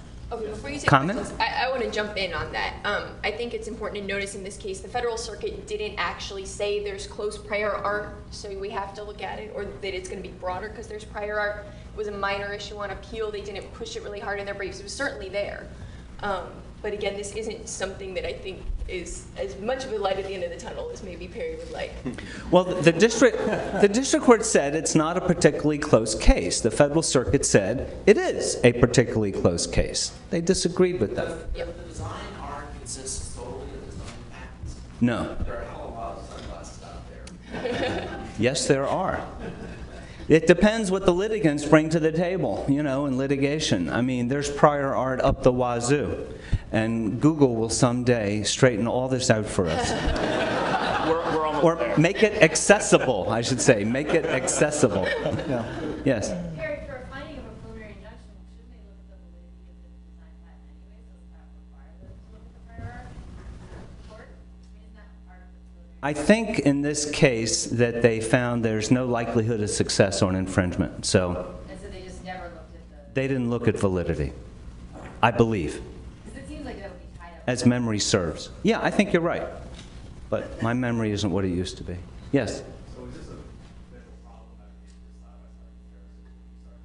Okay, before you take Comment? questions, I, I want to jump in on that. Um, I think it's important to notice in this case, the Federal Circuit didn't actually say there's close prior art, so we have to look at it, or that it's going to be broader because there's prior art. It was a minor issue on appeal. They didn't push it really hard in their briefs. It was certainly there. Um, but again, this isn't something that I think is as much of a light at the end of the tunnel as maybe Perry would like. Well, the district, the district court said it's not a particularly close case. The Federal Circuit said it is a particularly close case. They disagreed with that. Yep. The design art consists solely of design patents. No. There are a hell of a lot of sunglasses out there. Yes, there are. It depends what the litigants bring to the table, you know, in litigation. I mean, there's prior art up the wazoo, and Google will someday straighten all this out for us. We're, we're almost Or there. make it accessible, I should say. Make it accessible. Yes. Harry, for a finding of a preliminary injunction, shouldn't they look at the validity of the design patent anyway, so does that require them to look at the prior art? Court? I mean, isn't that part of the preliminary? I think in this case that they found there's no likelihood of success on infringement, so And so they just never looked at the, they didn't look at validity. I believe, because it seems like that would be tied up. as memory serves. Yeah, I think you're right, but my memory isn't what it used to be. Yes? So is this a potential problem that if you decide by starting comparison, you start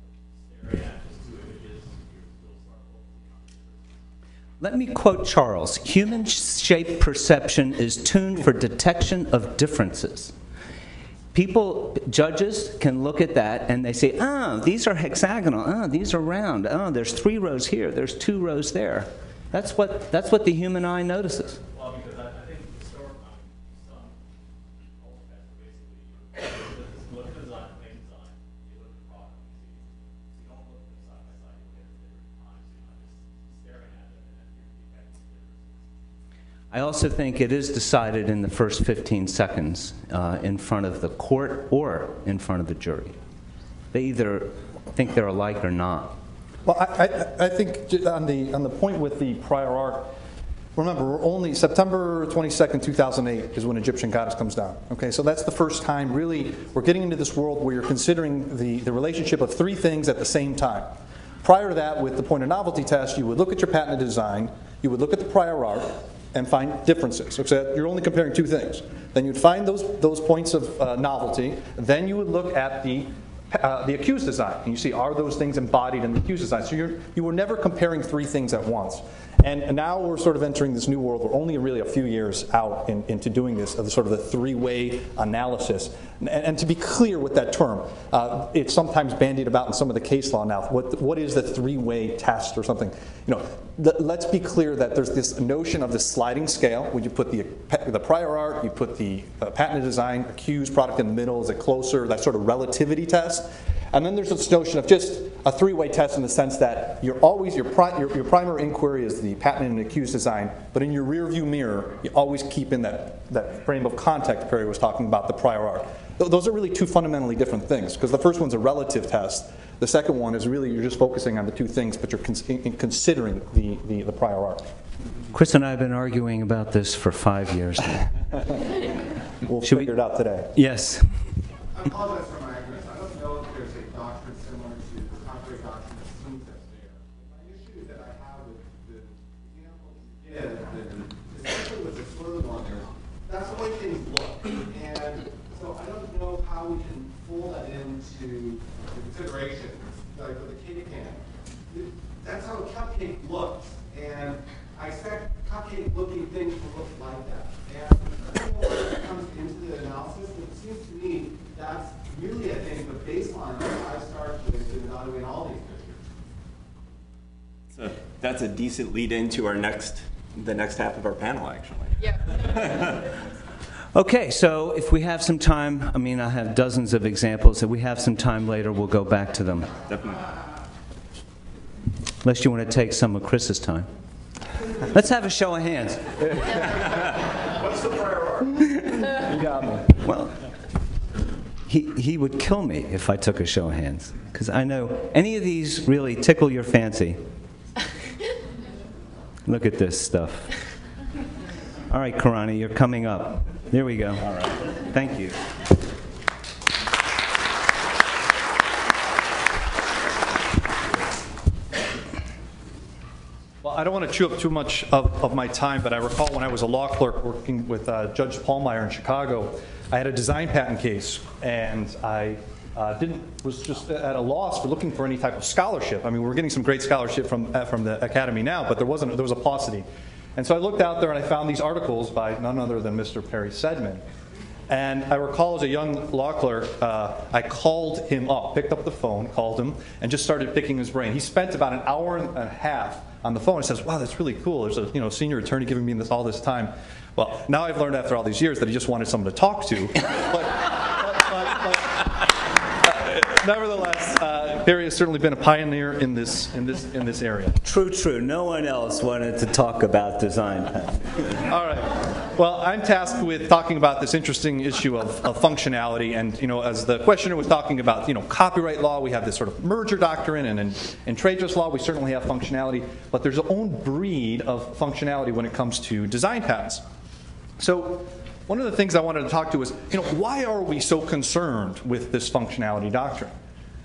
staring at just two images, you still start focusing on the Let me quote Charles Human shaped perception is tuned for detection of differences. People, judges can look at that and they say, oh, these are hexagonal, oh, these are round, oh, there's three rows here, there's two rows there. That's what, that's what the human eye notices. Well, because I, I think historic, I mean, some old pets are basically, you just look at the design, main design, you look at the product, you see, you don't look at them side by side, you look at them at different times, you're not just staring at them and then you're detecting differences. I also think it is decided in the first 15 seconds uh, in front of the court or in front of the jury. They either think they're alike or not. Well, I, I, I think on the, on the point with the prior art, remember, we're only, September 22nd, 2008 is when Egyptian Goddess comes down. Okay, so that's the first time really we're getting into this world where you're considering the, the relationship of three things at the same time. Prior to that, with the point of novelty test, you would look at your patented design, you would look at the prior art, and find differences. So you're only comparing two things. Then you'd find those, those points of uh, novelty, then you would look at the uh, the accused design, and you see are those things embodied in the accused design. So you're, you were never comparing three things at once. And, now we're sort of entering this new world. We're only really a few years out in, into doing this, of the sort of the three-way analysis. And, and to be clear with that term, uh, it's sometimes bandied about in some of the case law now. What, what is the three-way test or something? You know, let's be clear that there's this notion of the sliding scale. When you put the, the prior art, you put the uh, patented design, accused product in the middle, is it closer? That sort of relativity test. And then there's this notion of just a three-way test in the sense that you're always your, pri- your, your primary inquiry is the patent and accused design, but in your rear view mirror, you always keep in that, that frame of context Perry was talking about, the prior art. Th- those are really two fundamentally different things, because the first one's a relative test. The second one is really you're just focusing on the two things, but you're cons- in- in considering the, the, the prior art. Chris and I have been arguing about this for five years now. We'll Should we- figure it out today. Yes. I apologize for my ignorance. I don't know if there's a doctrine similar to the contrary doctrine that assumes that's there. My issue that I have with the example that you that's the way things look. And so I don't know how we can fold that into consideration, like with the cake pan. That's how a cupcake looks, and I expect cupcake-looking things to look like that. And it comes into the analysis, it seems to me that's really, I think, the baseline that I start with in evaluating all these pictures. So that's a decent lead into our next, the next half of our panel, actually. Yeah. Okay, so if we have some time, I mean, I have dozens of examples. If we have some time later, we'll go back to them. Definitely. Unless you want to take some of Chris's time. Let's have a show of hands. What's the prior art? You got me. Well, he, he would kill me if I took a show of hands. Because I know any of these really tickle your fancy. Look at this stuff. All right, Carani, you're coming up. There we go. All right. Thank you. Well, I don't want to chew up too much of, of my time, but I recall when I was a law clerk working with uh, Judge Pallmeyer in Chicago, I had a design patent case, and I uh, didn't was just at a loss for looking for any type of scholarship. I mean, we're getting some great scholarship from uh, from the academy now, but there wasn't there was a paucity. And so I looked out there and I found these articles by none other than Mr. Perry Saidman. And I recall as a young law clerk, uh, I called him up, picked up the phone, called him, and just started picking his brain. He spent about an hour and a half on the phone. He says, "Wow, that's really cool. There's a you know senior attorney giving me this all this time." Well, now I've learned after all these years that he just wanted someone to talk to. but, nevertheless, uh, Perry has certainly been a pioneer in this in this in this area. True, true. No one else wanted to talk about design. All right. Well, I'm tasked with talking about this interesting issue of, of, functionality, and you know, as the questioner was talking about, you know, copyright law, we have this sort of merger doctrine, and in, in trade dress law, we certainly have functionality, but there's a own breed of functionality when it comes to design patents. So, one of the things I wanted to talk to was, you know, why are we so concerned with this functionality doctrine?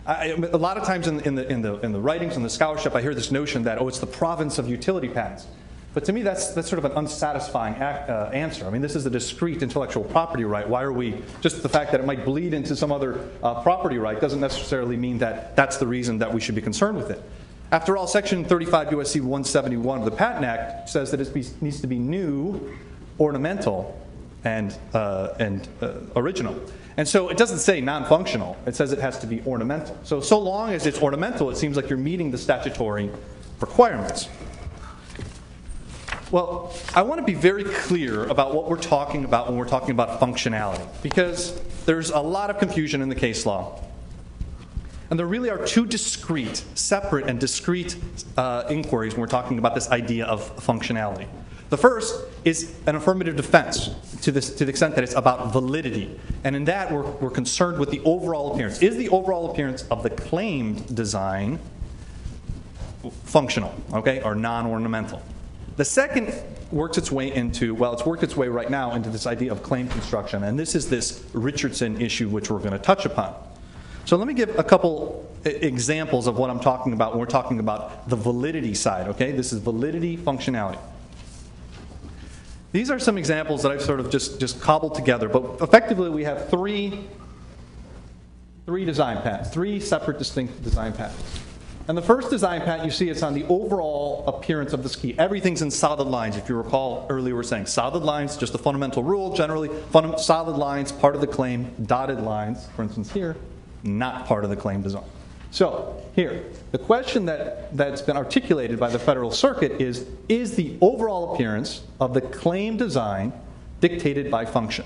I, a lot of times in, in, the, in, the, in the writings and the scholarship, I hear this notion that, oh, it's the province of utility patents. But to me, that's, that's sort of an unsatisfying ac- uh, answer. I mean, this is a discrete intellectual property right. Why are we, just the fact that it might bleed into some other uh, property right doesn't necessarily mean that that's the reason that we should be concerned with it. After all, Section 35 USC 171 of the Patent Act says that it needs to be new, ornamental, and, uh, and uh, original. And so it doesn't say non functional, it says it has to be ornamental. So, so long as it's ornamental, it seems like you're meeting the statutory requirements. Well, I want to be very clear about what we're talking about when we're talking about functionality, because there's a lot of confusion in the case law. And there really are two discrete, separate, and discrete uh, inquiries when we're talking about this idea of functionality. The first is an affirmative defense to, this, to the extent that it's about validity. And in that, we're, we're concerned with the overall appearance. Is the overall appearance of the claimed design functional, okay, or non ornamental? The second works its way into, well, it's worked its way right now into this idea of claim construction. And this is this Richardson issue, which we're going to touch upon. So let me give a couple examples of what I'm talking about when we're talking about the validity side, okay? This is validity functionality. These are some examples that I've sort of just, just cobbled together, but effectively we have three, three design patents, three separate distinct design patents. And the first design patent, you see it's on the overall appearance of the ski. Everything's in solid lines. If you recall earlier, we were saying solid lines, just a fundamental rule. Generally, fun- solid lines, part of the claim. Dotted lines, for instance, here, not part of the claim design. So, here, the question that, that's been articulated by the Federal Circuit is Is the overall appearance of the claim design dictated by function?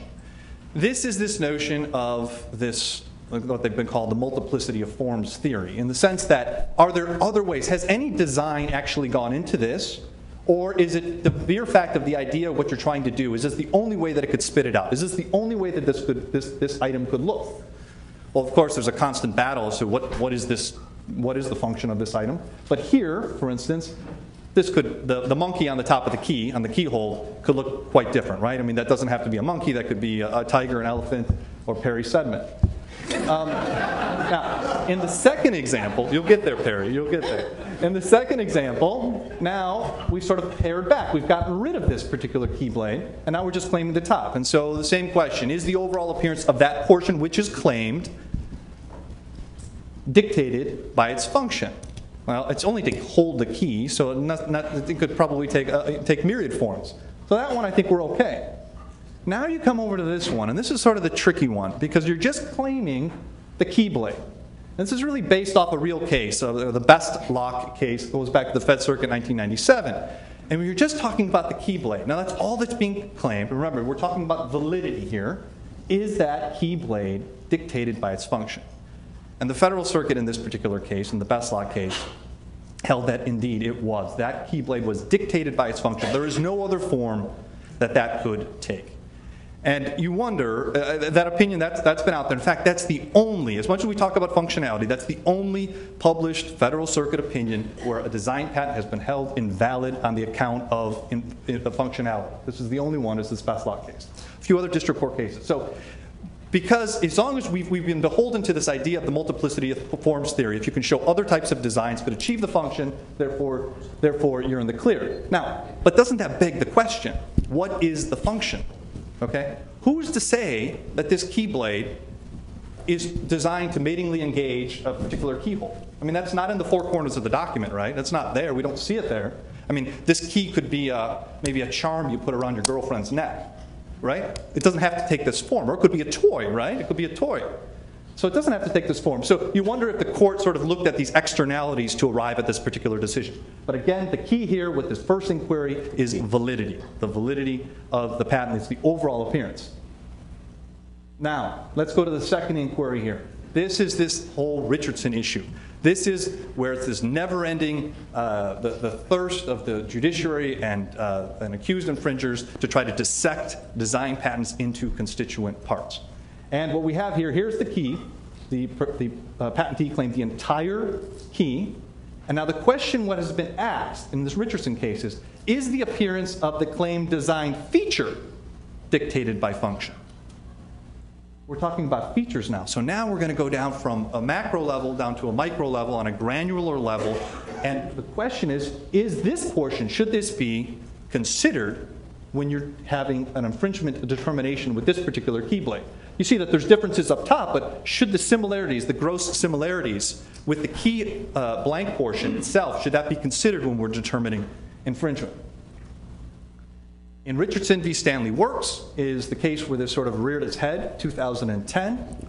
This is this notion of this what they've been called the multiplicity of forms theory, in the sense that are there other ways? Has any design actually gone into this? Or is it the mere fact of the idea of what you're trying to do? Is this the only way that it could spit it out? Is this the only way that this, could, this, this item could look? Well, of course, there's a constant battle as to what, what is this, what is the function of this item. But here, for instance, this could the, the monkey on the top of the key on the keyhole could look quite different, right? I mean, that doesn't have to be a monkey. That could be a, a tiger, an elephant, or Perry Saidman. Um, now, in the second example, you'll get there, Perry, you'll get there. In the second example, now we've sort of pared back. We've gotten rid of this particular keyblade, and now we're just claiming the top. And so the same question is the overall appearance of that portion which is claimed dictated by its function? Well, it's only to hold the key, so not, not, it could probably take, uh, take myriad forms. So that one I think we're okay. Now you come over to this one, and this is sort of the tricky one because you're just claiming the keyblade. This is really based off a real case. Uh, the Best Lock case goes back to the Fed Circuit 1997. And we are just talking about the keyblade. Now that's all that's being claimed. Remember, we're talking about validity here. Is that keyblade dictated by its function? And the Federal Circuit in this particular case, in the Best Lock case, held that indeed it was. That keyblade was dictated by its function. There is no other form that that could take. And you wonder, uh, that opinion, that's, that's been out there. In fact, that's the only, as much as we talk about functionality, that's the only published Federal Circuit opinion where a design patent has been held invalid on the account of in, in, the functionality. This is the only one, is this best case. A few other district court cases. So because as long as we've, we've been beholden to this idea of the multiplicity of forms theory, if you can show other types of designs could achieve the function, therefore, therefore you're in the clear. Now, but doesn't that beg the question, what is the function? Okay? Who's to say that this keyblade is designed to matingly engage a particular keyhole? I mean, that's not in the four corners of the document, right? That's not there. We don't see it there. I mean, this key could be a, maybe a charm you put around your girlfriend's neck, right? It doesn't have to take this form. Or it could be a toy, right? It could be a toy. So it doesn't have to take this form. So you wonder if the court sort of looked at these externalities to arrive at this particular decision. But again, the key here with this first inquiry is validity. The validity of the patent is the overall appearance. Now, let's go to the second inquiry here. This is this whole Richardson issue. This is where it's this never-ending, uh, the, the, thirst of the judiciary and, uh, and accused infringers to try to dissect design patents into constituent parts. And what we have here, here's the key. The, the uh, patentee claimed the entire key. And now the question what has been asked in this Richardson case is, is the appearance of the claimed design feature dictated by function? We're talking about features now. So now we're going to go down from a macro level down to a micro level on a granular level. And the question is, is this portion, should this be considered when you're having an infringement determination with this particular keyblade? You see that there's differences up top, but should the similarities, the gross similarities with the key uh, blank portion itself, should that be considered when we're determining infringement? In Richardson v. Stanley Works is the case where this sort of reared its head, 2010.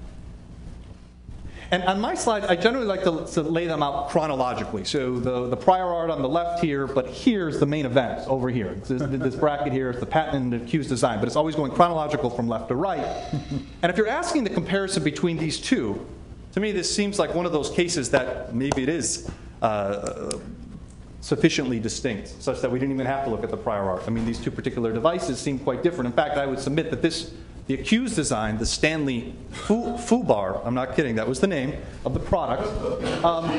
And on my slide, I generally like to, to, lay them out chronologically. So the, the prior art on the left here, but here's the main event over here. This, this bracket here is the patent and accused design, but it's always going chronological from left to right. and if you're asking the comparison between these two, to me this seems like one of those cases that maybe it is uh, sufficiently distinct, such that we didn't even have to look at the prior art. I mean, these two particular devices seem quite different. In fact, I would submit that this the accused design, the Stanley Foo, Fubar, I'm not kidding, that was the name of the product. Um,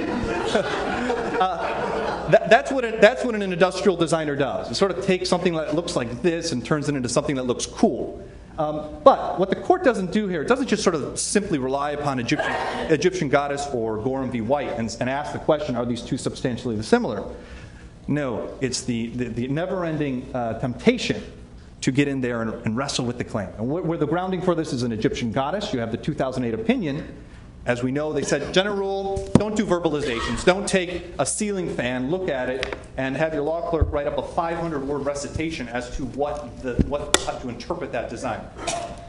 uh, that, that's, what it, that's what an industrial designer does. It sort of takes something that looks like this and turns it into something that looks cool. Um, but what the court doesn't do here, it doesn't just sort of simply rely upon Egyptian, Egyptian goddess or Gorham v. White and, and ask the question, are these two substantially similar? No, it's the, the, the never ending uh, temptation to get in there and, and wrestle with the claim. And where, where the grounding for this is an Egyptian goddess, you have the 2008 opinion. As we know, they said, general rule, don't do verbalizations. Don't take a ceiling fan, look at it, and have your law clerk write up a 500-word recitation as to what, the, what how to interpret that design.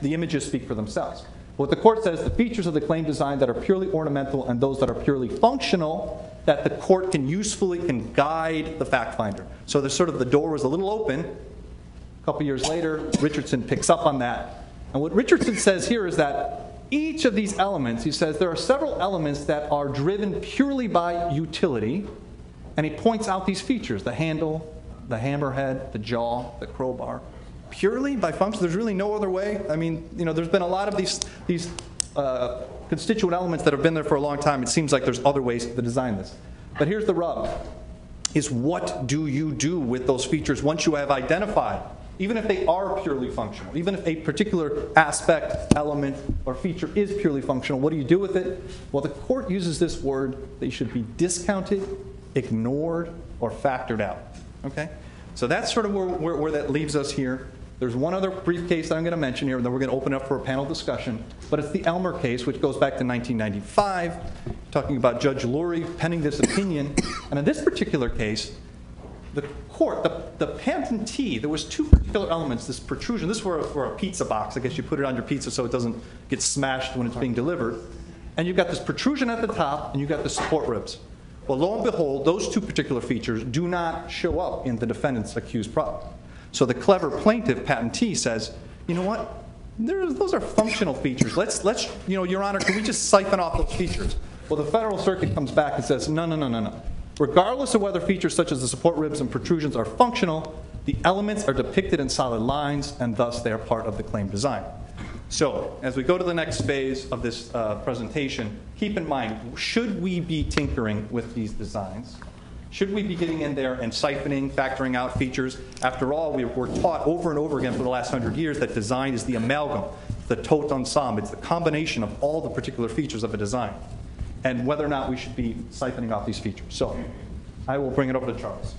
The images speak for themselves. What the court says, the features of the claim design that are purely ornamental and those that are purely functional, that the court can usefully can guide the fact finder. So there's sort of the door was a little open, a couple years later, Richardson picks up on that. And what Richardson says here is that each of these elements, he says there are several elements that are driven purely by utility, and he points out these features the handle, the hammerhead, the jaw, the crowbar. Purely by function, there's really no other way. I mean, you know, there's been a lot of these, these uh, constituent elements that have been there for a long time. It seems like there's other ways to design this. But here's the rub is what do you do with those features once you have identified even if they are purely functional, even if a particular aspect, element, or feature is purely functional, what do you do with it? Well, the court uses this word, they should be discounted, ignored, or factored out. Okay? So that's sort of where, where, where that leaves us here. There's one other brief case that I'm going to mention here, and then we're going to open up for a panel discussion. But it's the Elmer case, which goes back to 1995, talking about Judge Lourie penning this opinion. And in this particular case, the court, the, patentee, there was two particular elements, this protrusion. This for a, for a pizza box. I guess you put it on your pizza so it doesn't get smashed when it's being delivered. And you've got this protrusion at the top, and you've got the support ribs. Well, lo and behold, those two particular features do not show up in the defendant's accused product. So the clever plaintiff patentee says, you know what? Those are functional features. Let's, let's, you know, Your Honor, can we just siphon off those features? Well, the Federal Circuit comes back and says, no, no, no, no, no. Regardless of whether features such as the support ribs and protrusions are functional, the elements are depicted in solid lines, and thus they are part of the claim design. So, as we go to the next phase of this uh, presentation, keep in mind, should we be tinkering with these designs? Should we be getting in there and siphoning, factoring out features? After all, we were taught over and over again for the last hundred years that design is the amalgam, the tot ensemble. It's the combination of all the particular features of a design, and whether or not we should be siphoning off these features. So, I will bring it over to Charles.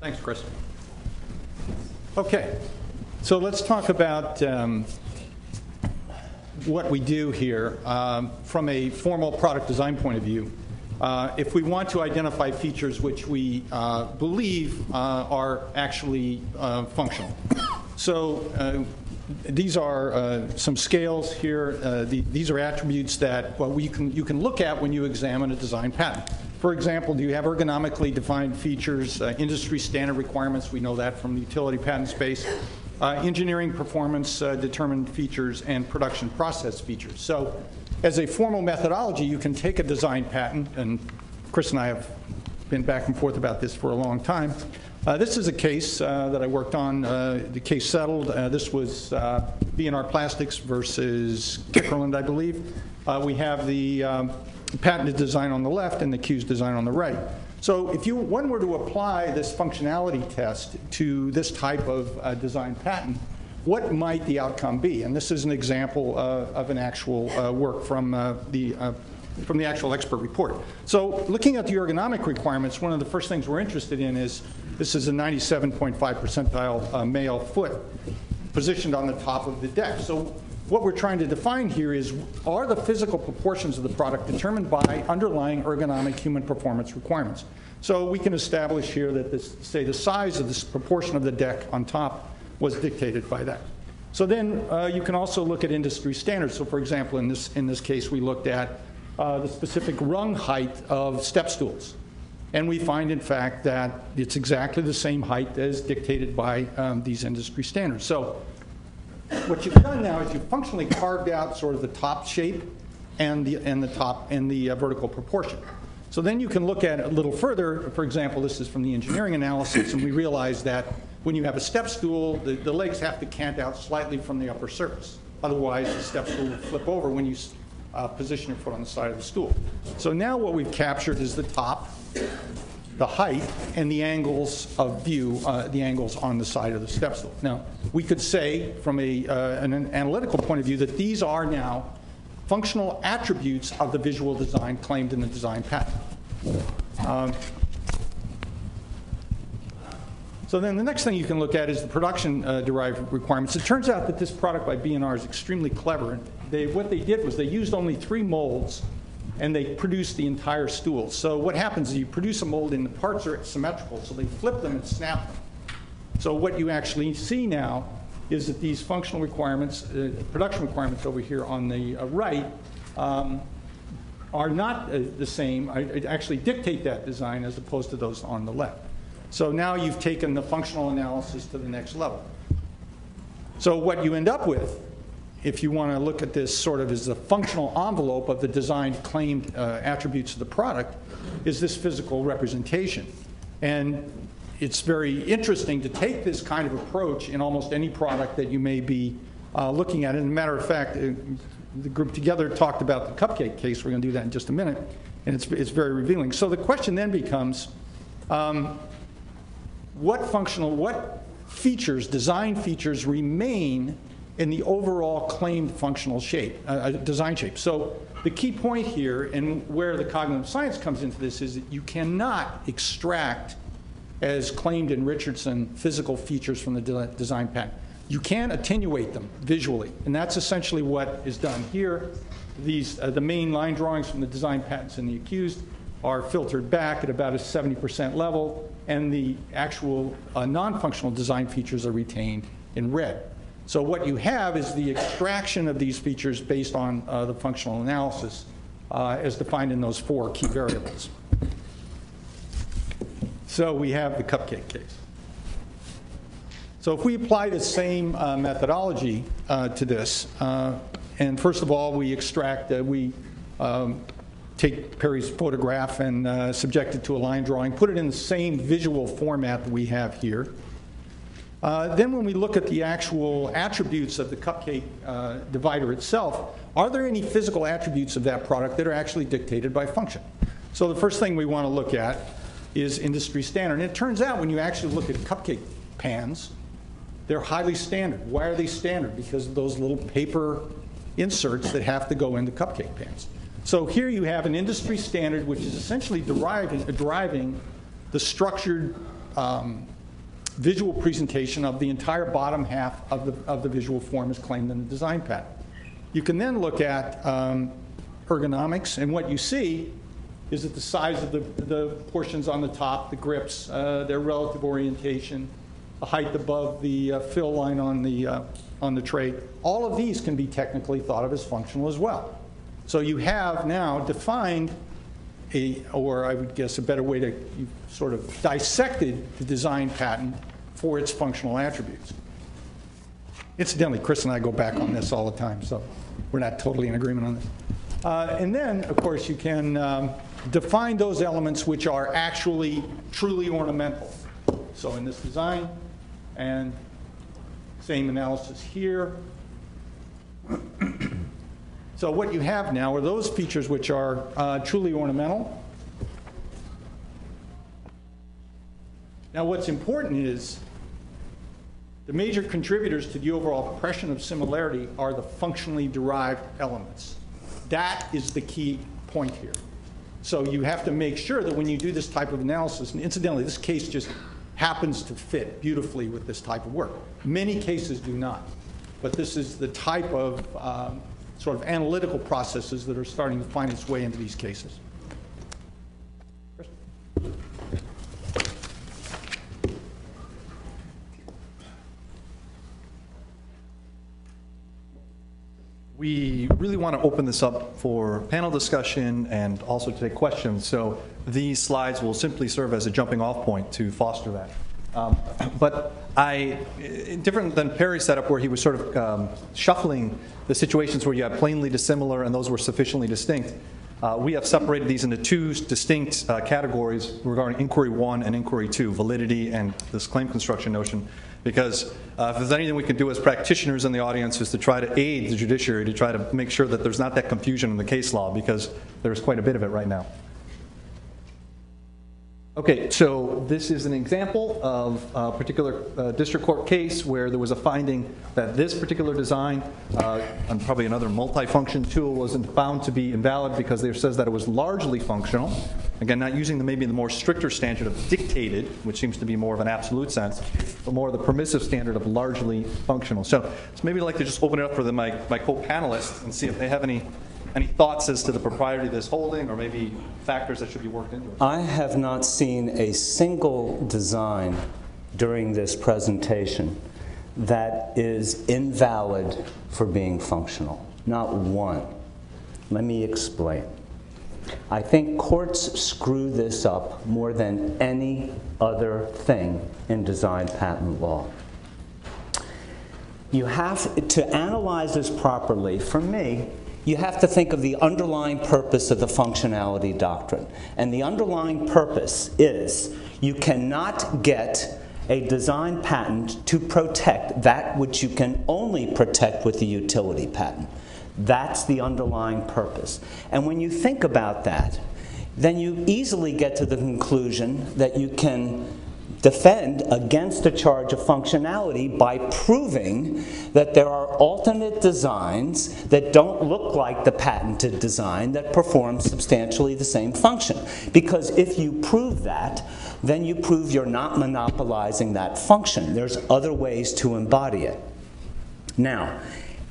Thanks, Chris. Okay, so let's talk about um, what we do here um, from a formal product design point of view. Uh, if we want to identify features which we uh, believe uh, are actually uh, functional. So uh, these are uh, some scales here. Uh, the, these are attributes that well, you, can, you can look at when you examine a design patent. For example, do you have ergonomically defined features, uh, industry standard requirements? We know that from the utility patent space. Uh, engineering performance uh, determined features and production process features. So as a formal methodology, you can take a design patent, and Chris and I have been back and forth about this for a long time. Uh, this is a case uh, that I worked on. Uh, the case settled. Uh, this was uh, B&R Plastics versus Kikkerland, I believe. Uh, we have the um, patented design on the left and the accused design on the right. So if you, one were to apply this functionality test to this type of design patent, what might the outcome be? And this is an example of an actual work from the from the actual expert report. So looking at the ergonomic requirements, one of the first things we're interested in is this is a 97.5 percentile uh, male foot positioned on the top of the deck. So what we're trying to define here is are the physical proportions of the product determined by underlying ergonomic human performance requirements? So we can establish here that this, say the size of this proportion of the deck on top was dictated by that. So then uh, you can also look at industry standards. So for example, in this, in this case, we looked at uh, the specific rung height of step stools. And we find, in fact, that it's exactly the same height as dictated by um, these industry standards. So what you've done now is you've functionally carved out sort of the top shape and the, and the top and the uh, vertical proportion. So then you can look at it a little further. For example, this is from the engineering analysis, and we realize that when you have a step stool, the, the legs have to cant out slightly from the upper surface. Otherwise, the step stool will flip over when you uh, position your foot on the side of the stool. So now what we've captured is the top, the height, and the angles of view, uh, the angles on the side of the step stool. Now, we could say from a, uh, an analytical point of view that these are now functional attributes of the visual design claimed in the design patent. Um, so then the next thing you can look at is the production uh, derived requirements. It turns out that this product by B&R is extremely clever. They, what they did was they used only three molds and they produced the entire stool. So what happens is you produce a mold and the parts are symmetrical, so they flip them and snap them. So what you actually see now is that these functional requirements, uh, production requirements over here on the uh, right, um, are not uh, the same, I, I actually dictate that design as opposed to those on the left. So now you've taken the functional analysis to the next level. So what you end up with, if you want to look at this sort of as the functional envelope of the designed claimed uh, attributes of the product, is this physical representation. And it's very interesting to take this kind of approach in almost any product that you may be uh, looking at. And as a matter of fact, uh, the group together talked about the cupcake case. We're going to do that in just a minute. And it's, it's very revealing. So the question then becomes, um, what functional, what features, design features remain in the overall claimed functional shape, uh, uh, design shape. So the key point here and where the cognitive science comes into this is that you cannot extract, as claimed in Richardson, physical features from the de- design patent. You can attenuate them visually, and that's essentially what is done here. These, uh, the main line drawings from the design patents and the accused are filtered back at about a 70% level, and the actual uh, non-functional design features are retained in red. So what you have is the extraction of these features based on uh, the functional analysis uh, as defined in those four key variables. So we have the cupcake case. So if we apply the same uh, methodology uh, to this, uh, and first of all, we extract, uh, we um, take Perry's photograph and subject it to a line drawing, put it in the same visual format that we have here. Uh, then when we look at the actual attributes of the cupcake uh, divider itself, are there any physical attributes of that product that are actually dictated by function? So the first thing we want to look at is industry standard. And it turns out when you actually look at cupcake pans, they're highly standard. Why are they standard? Because of those little paper inserts that have to go into cupcake pans. So here you have an industry standard which is essentially deriving, deriving the structured um, visual presentation of the entire bottom half of the, of the visual form is claimed in the design patent. You can then look at um, ergonomics, and what you see is that the size of the, the portions on the top, the grips, uh, their relative orientation, the height above the uh, fill line on the, uh, on the tray, all of these can be technically thought of as functional as well. So you have now defined a, or I would guess a better way to, you sort of dissected the design patent for its functional attributes. Incidentally, Chris and I go back on this all the time, so we're not totally in agreement on this. Uh, and then, of course, you can um, define those elements which are actually truly ornamental. So in this design, and same analysis here. So what you have now are those features which are uh, truly ornamental. Now what's important is the major contributors to the overall impression of similarity are the functionally derived elements. That is the key point here. So you have to make sure that when you do this type of analysis, and incidentally, this case just happens to fit beautifully with this type of work. Many cases do not. But this is the type of um, sort of analytical processes that are starting to find its way into these cases. We really want to open this up for panel discussion and also to take questions. So these slides will simply serve as a jumping off point to foster that. Um, but I, different than Perry's setup where he was sort of um, shuffling the situations where you have plainly dissimilar and those were sufficiently distinct, uh, we have separated these into two distinct uh, categories regarding inquiry one and inquiry two, validity and this claim construction notion. Because uh, if there's anything we can do as practitioners in the audience is to try to aid the judiciary to try to make sure that there's not that confusion in the case law because there's quite a bit of it right now. Okay, so this is an example of a particular uh, district court case where there was a finding that this particular design uh, and probably another multifunction tool wasn't found to be invalid because it says that it was largely functional. Again, not using the, maybe the more stricter standard of dictated, which seems to be more of an absolute sense, but more the permissive standard of largely functional. So, so maybe I'd like to just open it up for the, my, my co-panelists and see if they have any any thoughts as to the propriety of this holding or maybe factors that should be worked into it? I have not seen a single design during this presentation that is invalid for being functional. Not one. Let me explain. I think courts screw this up more than any other thing in design patent law. You have to analyze this properly. For me, you have to think of the underlying purpose of the functionality doctrine. And the underlying purpose is you cannot get a design patent to protect that which you can only protect with the utility patent. That's the underlying purpose. And when you think about that, then you easily get to the conclusion that you can defend against the charge of functionality by proving that there are alternate designs that don't look like the patented design that perform substantially the same function. Because if you prove that, then you prove you're not monopolizing that function. There's other ways to embody it. Now,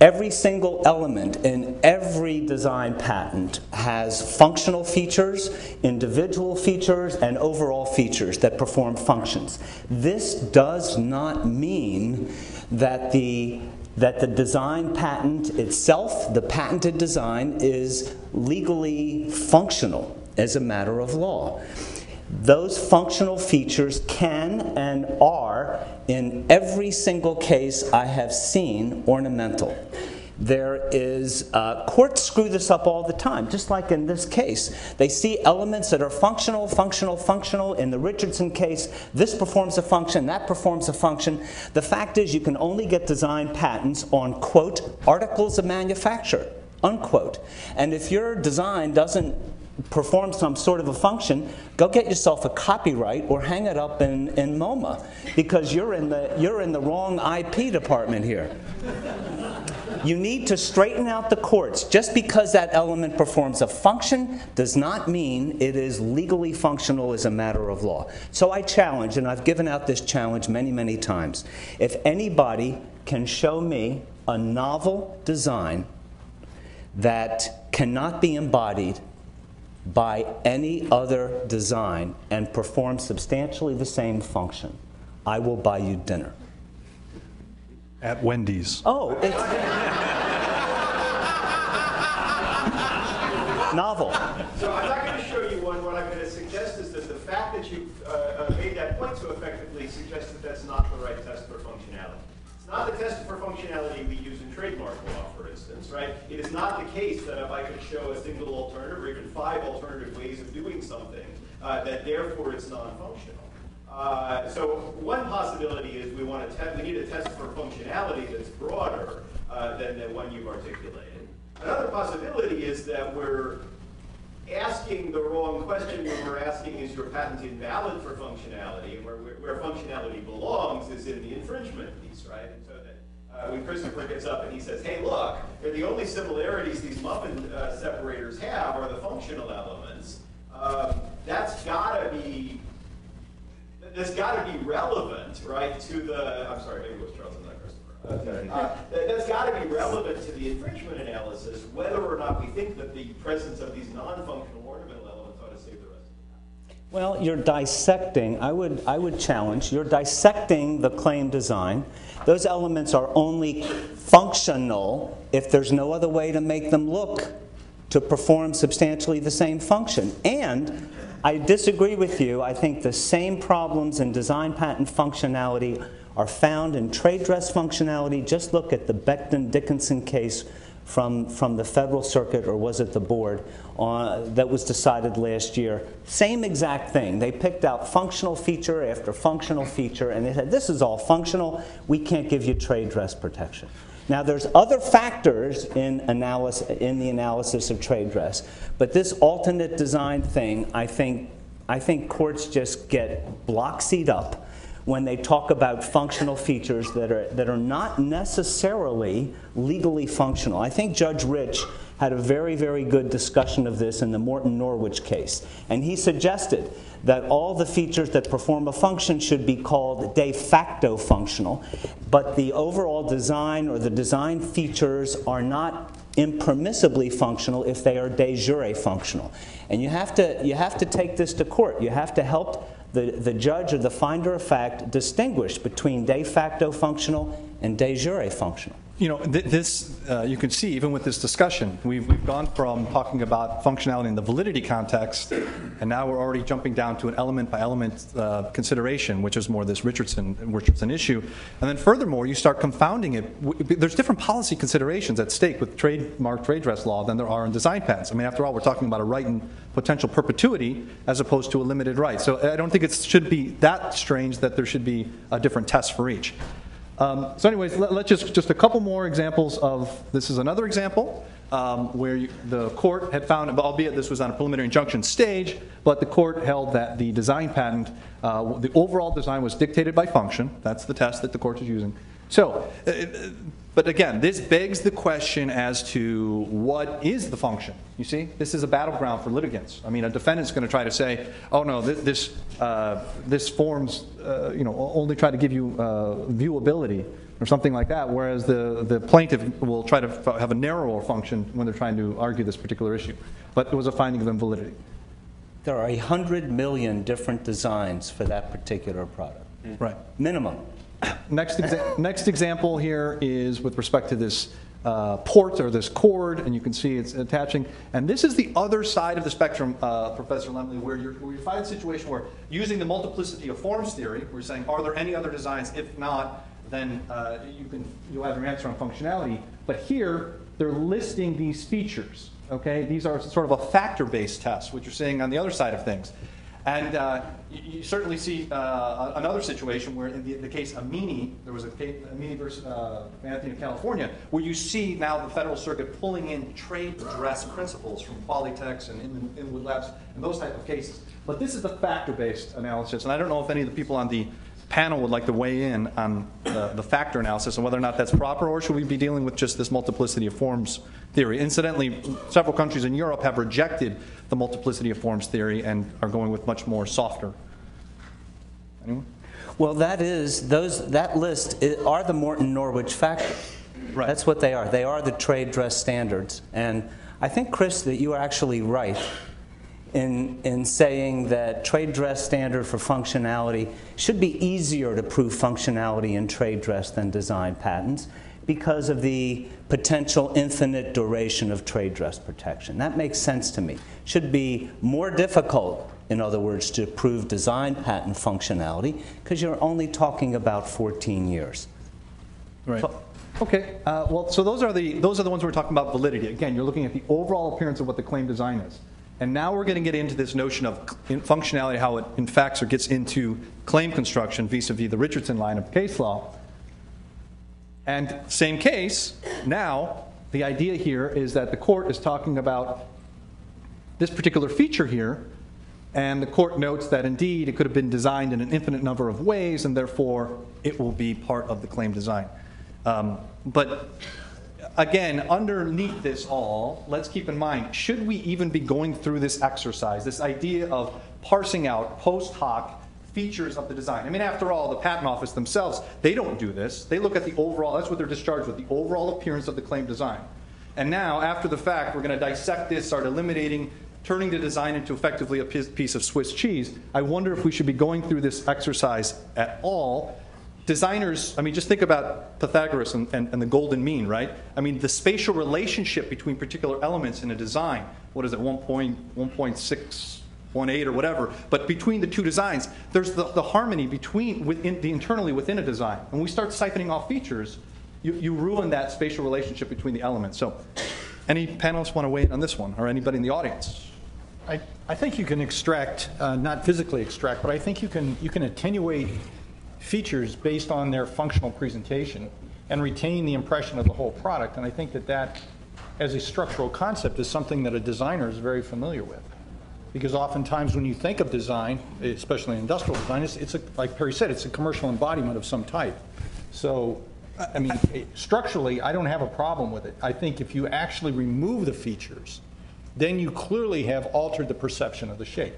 every single element in every design patent has functional features, individual features, and overall features that perform functions. This does not mean that the that the design patent itself, the patented design, is legally functional as a matter of law. Those functional features can and are, in every single case I have seen, ornamental. There is, uh, courts screw this up all the time, just like in this case. They see elements that are functional, functional, functional. In the Richardson case, this performs a function, that performs a function. The fact is, you can only get design patents on, quote, articles of manufacture, unquote. And if your design doesn't perform some sort of a function, go get yourself a copyright or hang it up in, in MoMA because you're in, the, you're in the wrong IP department here. You need to straighten out the courts. Just because that element performs a function does not mean it is legally functional as a matter of law. So I challenge, and I've given out this challenge many, many times. If anybody can show me a novel design that cannot be embodied by any other design and perform substantially the same function, I will buy you dinner. At Wendy's. Oh, it's novel. So I'm not going to show you one. What I'm going to suggest is that the fact that you uh, uh, made that point so effectively suggests that that's not the right test for functionality. It's not the test for functionality we use in trademark law, for right? It is not the case that if I could show a single alternative or even five alternative ways of doing something, uh, that therefore it's non-functional. Uh, so one possibility is we want to test, we need a test for functionality that's broader uh, than the one you've articulated. Another possibility is that we're asking the wrong question when we're asking is your patent invalid for functionality, and where, where functionality belongs is in the infringement piece, right? And so that uh, when Christopher gets up and he says, hey, look, the only similarities these muffin uh, separators have are the functional elements, um, that's got to be that's got to be relevant, right, to the, I'm sorry, maybe it was Charles and not Christopher. Uh, that- that's got to be relevant to the infringement analysis, whether or not we think that the presence of these non-functional ornamental elements ought to save the rest of the patent. Well, you're dissecting, I would, I would challenge, you're dissecting the claim design. Those elements are only functional if there's no other way to make them look to perform substantially the same function. And I disagree with you. I think the same problems in design patent functionality are found in trade dress functionality. Just look at the Becton Dickinson case from, from the Federal Circuit, or was it the board, uh, that was decided last year. Same exact thing. They picked out functional feature after functional feature, and they said, this is all functional. We can't give you trade dress protection. Now, there's other factors in, analysis, in the analysis of trade dress, but this alternate design thing, I think, I think courts just get block-seed up when they talk about functional features that are, that are not necessarily legally functional. I think Judge Rich had a very, very good discussion of this in the Morton Norwich case. And he suggested that all the features that perform a function should be called de facto functional, but the overall design or the design features are not impermissibly functional if they are de jure functional. And you have to, you have to take this to court. You have to help the, the judge or the finder of fact distinguish between de facto functional and de jure functional. You know, th- this, uh, you can see, even with this discussion, we've, we've gone from talking about functionality in the validity context, and now we're already jumping down to an element by element uh, consideration, which is more this Richardson, Richardson issue. And then furthermore, you start confounding it. There's different policy considerations at stake with trademark trade dress law than there are in design patents. I mean, after all, we're talking about a right in potential perpetuity as opposed to a limited right. So I don't think it should be that strange that there should be a different test for each. Um, So anyways, let- let's just, just a couple more examples of, this is another example um, where you- the court had found, albeit this was on a preliminary injunction stage, but the court held that the design patent, uh, the overall design was dictated by function. That's the test that the court is using. So, uh, but again, this begs the question as to what is the function? You see, this is a battleground for litigants. I mean, a defendant's going to try to say, oh no, thi- this, uh, this forms, uh, you know, only try to give you uh, viewability or something like that, whereas the, the plaintiff will try to f- have a narrower function when they're trying to argue this particular issue. But it was a finding of invalidity. There are 100 million different designs for that particular product. Right. Minimum. Next, exa- next example here is with respect to this uh, port or this cord, and you can see it's attaching. And this is the other side of the spectrum, uh, Professor Lemley, where, where you find a situation where using the multiplicity of forms theory, we're saying, are there any other designs? If not, then uh, you can you'll have your answer on functionality. But here, they're listing these features. Okay, these are sort of a factor-based test, which you're seeing on the other side of things. And uh, you, you certainly see uh, another situation where, in the, the case Amini, there was a case, Amini versus uh, Anthony of California, where you see now the Federal Circuit pulling in trade dress principles from Qualitex and In- Inwood Labs and those type of cases. But this is the factor-based analysis, and I don't know if any of the people on the panel would like to weigh in on the, the factor analysis and whether or not that's proper, or should we be dealing with just this multiplicity of forms theory? Incidentally, several countries in Europe have rejected the multiplicity of forms theory and are going with much more softer. Anyone? Well, that is, those, that list are the Morton Norwich factors. Right. That's what they are. They are the trade dress standards. And I think, Chris, that you are actually right in, in saying that trade dress standard for functionality should be easier to prove functionality in trade dress than design patents because of the potential infinite duration of trade dress protection. That makes sense to me. Should be more difficult, in other words, to prove design patent functionality because you're only talking about 14 years. Right. Okay, uh, well, so those are the, those are the ones we're talking about validity. Again, you're looking at the overall appearance of what the claim design is. And now we're going to get into this notion of functionality, how it in fact or gets into claim construction vis-a-vis the Richardson line of case law. And same case, now, the idea here is that the court is talking about this particular feature here, and the court notes that indeed it could have been designed in an infinite number of ways, and therefore it will be part of the claim design. Um, but again, underneath this all, let's keep in mind should we even be going through this exercise, this idea of parsing out post hoc features of the design? I mean, after all, the patent office themselves, they don't do this. They look at the overall, that's what they're discharged with, the overall appearance of the claim design. And now, after the fact, we're going to dissect this, start eliminating, turning the design into effectively a piece piece of Swiss cheese. I wonder if we should be going through this exercise at all. Designers, I mean, just think about Pythagoras and, and, and the golden mean, right? I mean, the spatial relationship between particular elements in a design, what is it, 1.618 or whatever, but between the two designs, there's the, the harmony between, within, the internally within a design. When we start siphoning off features, you, you ruin that spatial relationship between the elements. So, any panelists want to weigh in on this one, or anybody in the audience? I, I think you can extract, uh, not physically extract, but I think you can, you can attenuate features based on their functional presentation and retain the impression of the whole product. And I think that that, as a structural concept, is something that a designer is very familiar with. Because oftentimes when you think of design, especially industrial design, it's, it's a, like Perry said, it's a commercial embodiment of some type. So, I I mean, structurally, I don't have a problem with it. I think if you actually remove the features, then you clearly have altered the perception of the shape.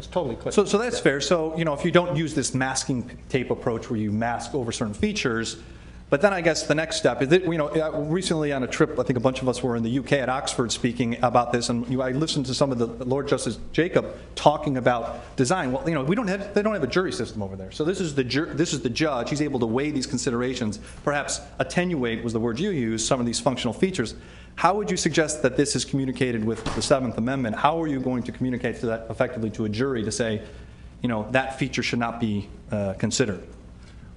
That's totally clear. So, so that's fair. So, you know, if you don't use this masking tape approach where you mask over certain features, but then I guess the next step is that, you know, uh, recently on a trip, I think a bunch of us were in the UK at Oxford speaking about this, and I listened to some of the Lord Justice Jacob talking about design. Well, you know, we don't have, they don't have a jury system over there. So this is the, jur- this is the judge. He's able to weigh these considerations, perhaps attenuate was the word you used, some of these functional features. How would you suggest that this is communicated with the Seventh Amendment? How are you going to communicate to that effectively to a jury to say, you know, that feature should not be uh, considered?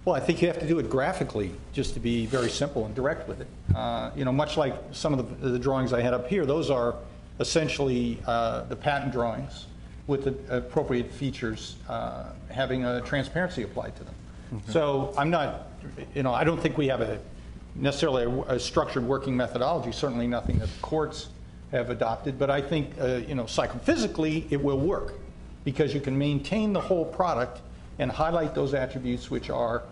Well, I think you have to do it graphically, just to be very simple and direct with it. Uh, You know, much like some of the the drawings I had up here, those are essentially uh, the patent drawings with the appropriate features uh, having a transparency applied to them. So I'm not you know, I don't think we have a necessarily a, a structured working methodology, certainly nothing that the courts have adopted, but I think, uh, you know, psychophysically, it will work because you can maintain the whole product and highlight those attributes which are,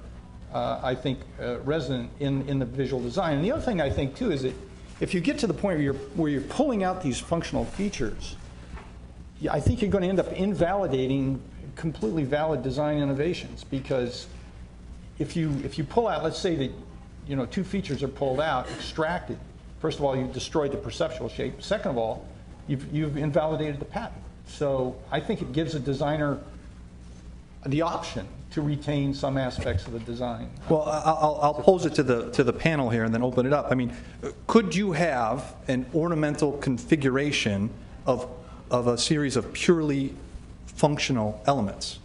uh, I think, uh, resident in, in the visual design. And the other thing I think too is that if you get to the point where you're, where you're pulling out these functional features, I think you're going to end up invalidating completely valid design innovations because if you if you pull out, let's say that you know two features are pulled out, extracted. First of all, you've destroyed the perceptual shape. Second of all, you've you've invalidated the patent. So I think it gives a designer the option to retain some aspects of the design. Well, I- I'll, I'll pose it to the, to the panel here and then open it up. I mean, could you have an ornamental configuration of, of a series of purely functional elements?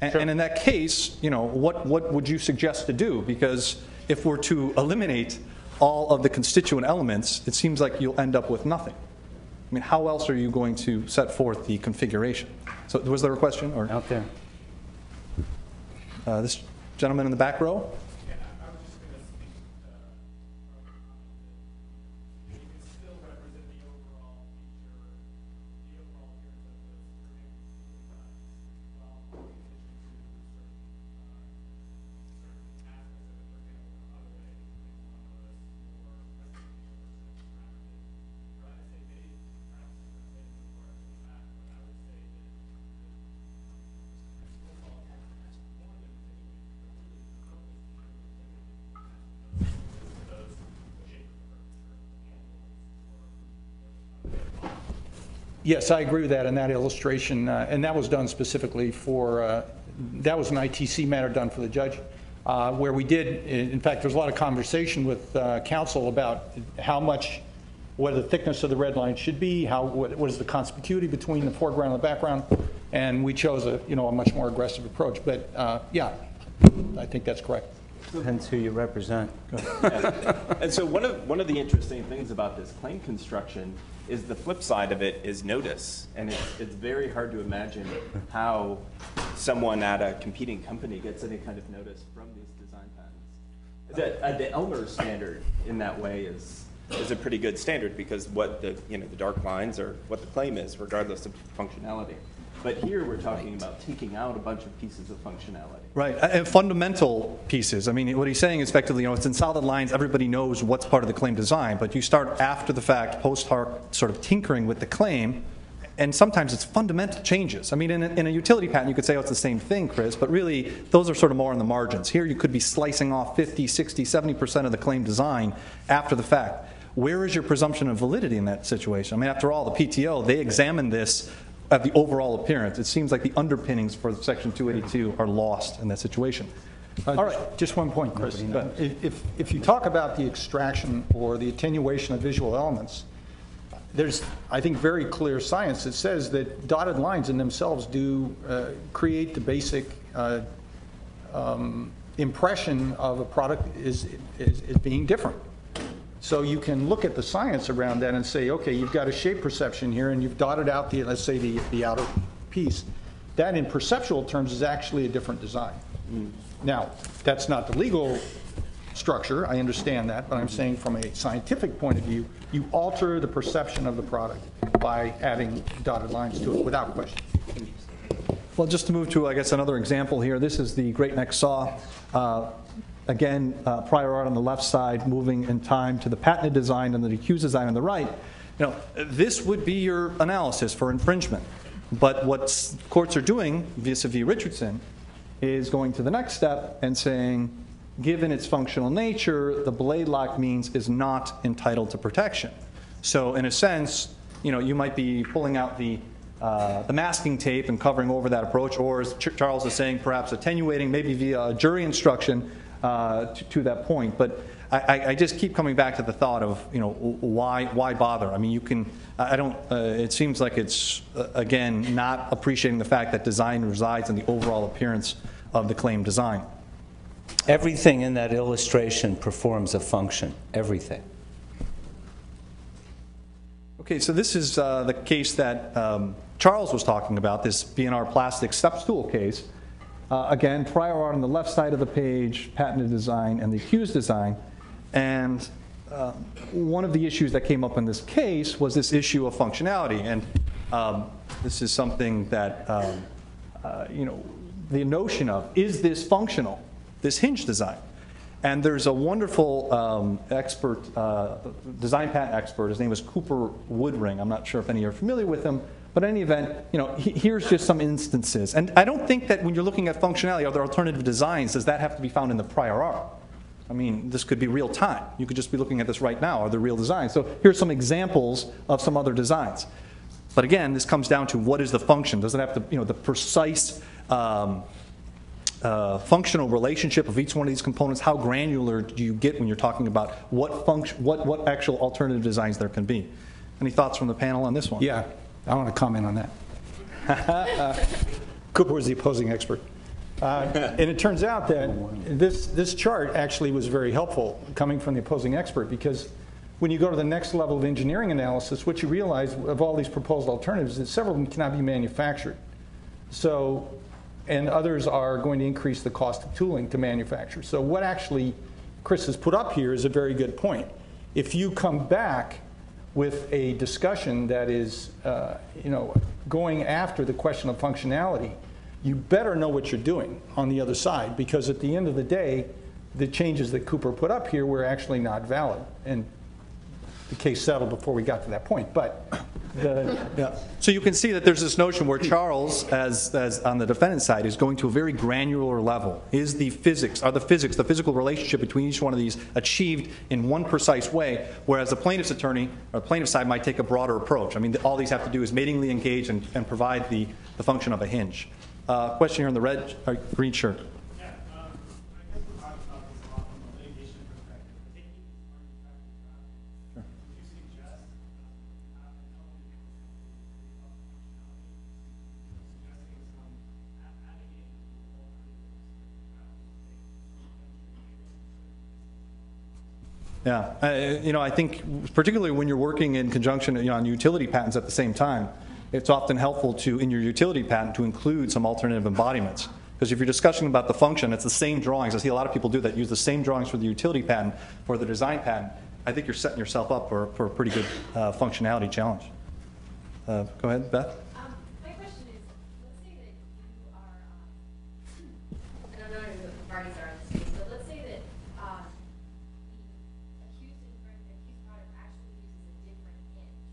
And, and in that case, you know, what, what would you suggest to do? Because if we're to eliminate all of the constituent elements, it seems like you'll end up with nothing. I mean, how else are you going to set forth the configuration? So was there a question or? Out there. Uh, This gentleman in the back row? Yes, I agree with that in that illustration, uh, and that was done specifically for, uh, that was an ITC matter done for the judge, uh, where we did, in fact, there was a lot of conversation with uh, counsel about how much, what the thickness of the red line should be, how, what what is the conspicuity between the foreground and the background, and we chose a, you know, a much more aggressive approach. But, uh, yeah, I think that's correct. Depends who you represent. And so one of, one of the interesting things about this claim construction is the flip side of it is notice. And it's, it's very hard to imagine how someone at a competing company gets any kind of notice from these design patents. The, uh, the Elmer standard in that way is, is a pretty good standard because what the, you know, the dark lines are what the claim is regardless of functionality. But here we're talking about taking out a bunch of pieces of functionality. Right, uh, and fundamental pieces. I mean, what he's saying is effectively, you know, it's in solid lines, everybody knows what's part of the claim design, but you start after the fact, post hoc, sort of tinkering with the claim, and sometimes it's fundamental changes. I mean, in a, in a utility patent, you could say, oh, it's the same thing, Chris, but really, those are sort of more on the margins. Here, you could be slicing off 50, 60, 70% of the claim design after the fact. Where is your presumption of validity in that situation? I mean, after all, the PTO, they examined this at the overall appearance. It seems like the underpinnings for Section 282 are lost in that situation. All right, just one point, Chris. Uh, If, if- if you talk about the extraction or the attenuation of visual elements, there's, I think, very clear science that says that dotted lines in themselves do uh, create the basic uh, um, impression of a product is, is, is being different. So you can look at the science around that and say, okay, you've got a shape perception here, and you've dotted out the, let's say, the, the outer piece. That, in perceptual terms, is actually a different design. Now, that's not the legal structure, I understand that, but I'm saying from a scientific point of view, you alter the perception of the product by adding dotted lines to it, without question. Well, just to move to, I guess, another example here, this is the Great Neck Saw. Uh, Again, uh, prior art on the left side, moving in time to the patented design and the accused design on the right. You know, this would be your analysis for infringement. But what courts are doing vis-à-vis Richardson is going to the next step and saying, given its functional nature, the blade lock means is not entitled to protection. So in a sense, you know, you might be pulling out the, uh, the masking tape and covering over that approach, or as Ch- Charles is saying, perhaps attenuating, maybe via a jury instruction uh, to, to that point. But I, I- just keep coming back to the thought of, you know, why, why bother? I mean, you can, I I don't, uh, it seems like it's, uh, again, not appreciating the fact that design resides in the overall appearance of the claim design. Everything in that illustration performs a function, everything. Okay, so this is uh, the case that um, Charles was talking about, this BNR plastic step stool case. Uh, Again, prior art on the left side of the page, patented design and the accused design. And uh, one of the issues that came up in this case was this issue of functionality. And um, this is something that, um, uh, you know, the notion of, is this functional, this hinge design? And there's a wonderful um, expert, uh, design patent expert, his name is Cooper Woodring. I'm not sure if any are familiar with him, but in any event, you know, he, here's just some instances. And I don't think that when you're looking at functionality, are there alternative designs, does that have to be found in the prior art? I mean, this could be real time. You could just be looking at this right now. Are there real designs? So here's some examples of some other designs. But again, this comes down to what is the function? Does it have to, you know, the precise um, uh, functional relationship of each one of these components? How granular do you get when you're talking about what function, what, what actual alternative designs there can be? Any thoughts from the panel on this one? Yeah, I want to comment on that. Cooper was the opposing expert. Uh, And it turns out that this, this chart actually was very helpful coming from the opposing expert because when you go to the next level of engineering analysis, what you realize of all these proposed alternatives is several of them cannot be manufactured. So, and others are going to increase the cost of tooling to manufacture. So what actually Chris has put up here is a very good point. If you come back with a discussion that is, uh, you know, going after the question of functionality, you better know what you're doing on the other side because at the end of the day, the changes that Cooper put up here were actually not valid. And the case settled before we got to that point. But the, Yeah. So you can see that there's this notion where Charles, as, as on the defendant's side, is going to a very granular level. Is the physics, are the physics, the physical relationship between each one of these achieved in one precise way, whereas the plaintiff's attorney or plaintiff's side might take a broader approach. I mean, all these have to do is matingly engage and, and provide the, the function of a hinge. Uh, question here in the red, uh, green shirt. Yeah, um, I guess we're talking about this a lot from a litigation perspective. Taking these manufacturing route, would you suggest, um, uh, suggesting some a- adding in Yeah, uh, you know, I think particularly when you're working in conjunction you know, on utility patents at the same time, it's often helpful to, in your utility patent, to include some alternative embodiments. Because if you're discussing about the function, it's the same drawings. I see a lot of people do that, use the same drawings for the utility patent, for the design patent. I think you're setting yourself up for, for a pretty good uh, functionality challenge. Uh, go ahead, Beth. Um, my question is, let's say that you are, um, I don't know who the parties are in this case, but let's say that, um, the accused infringement, the accused product actually uses a different hinge.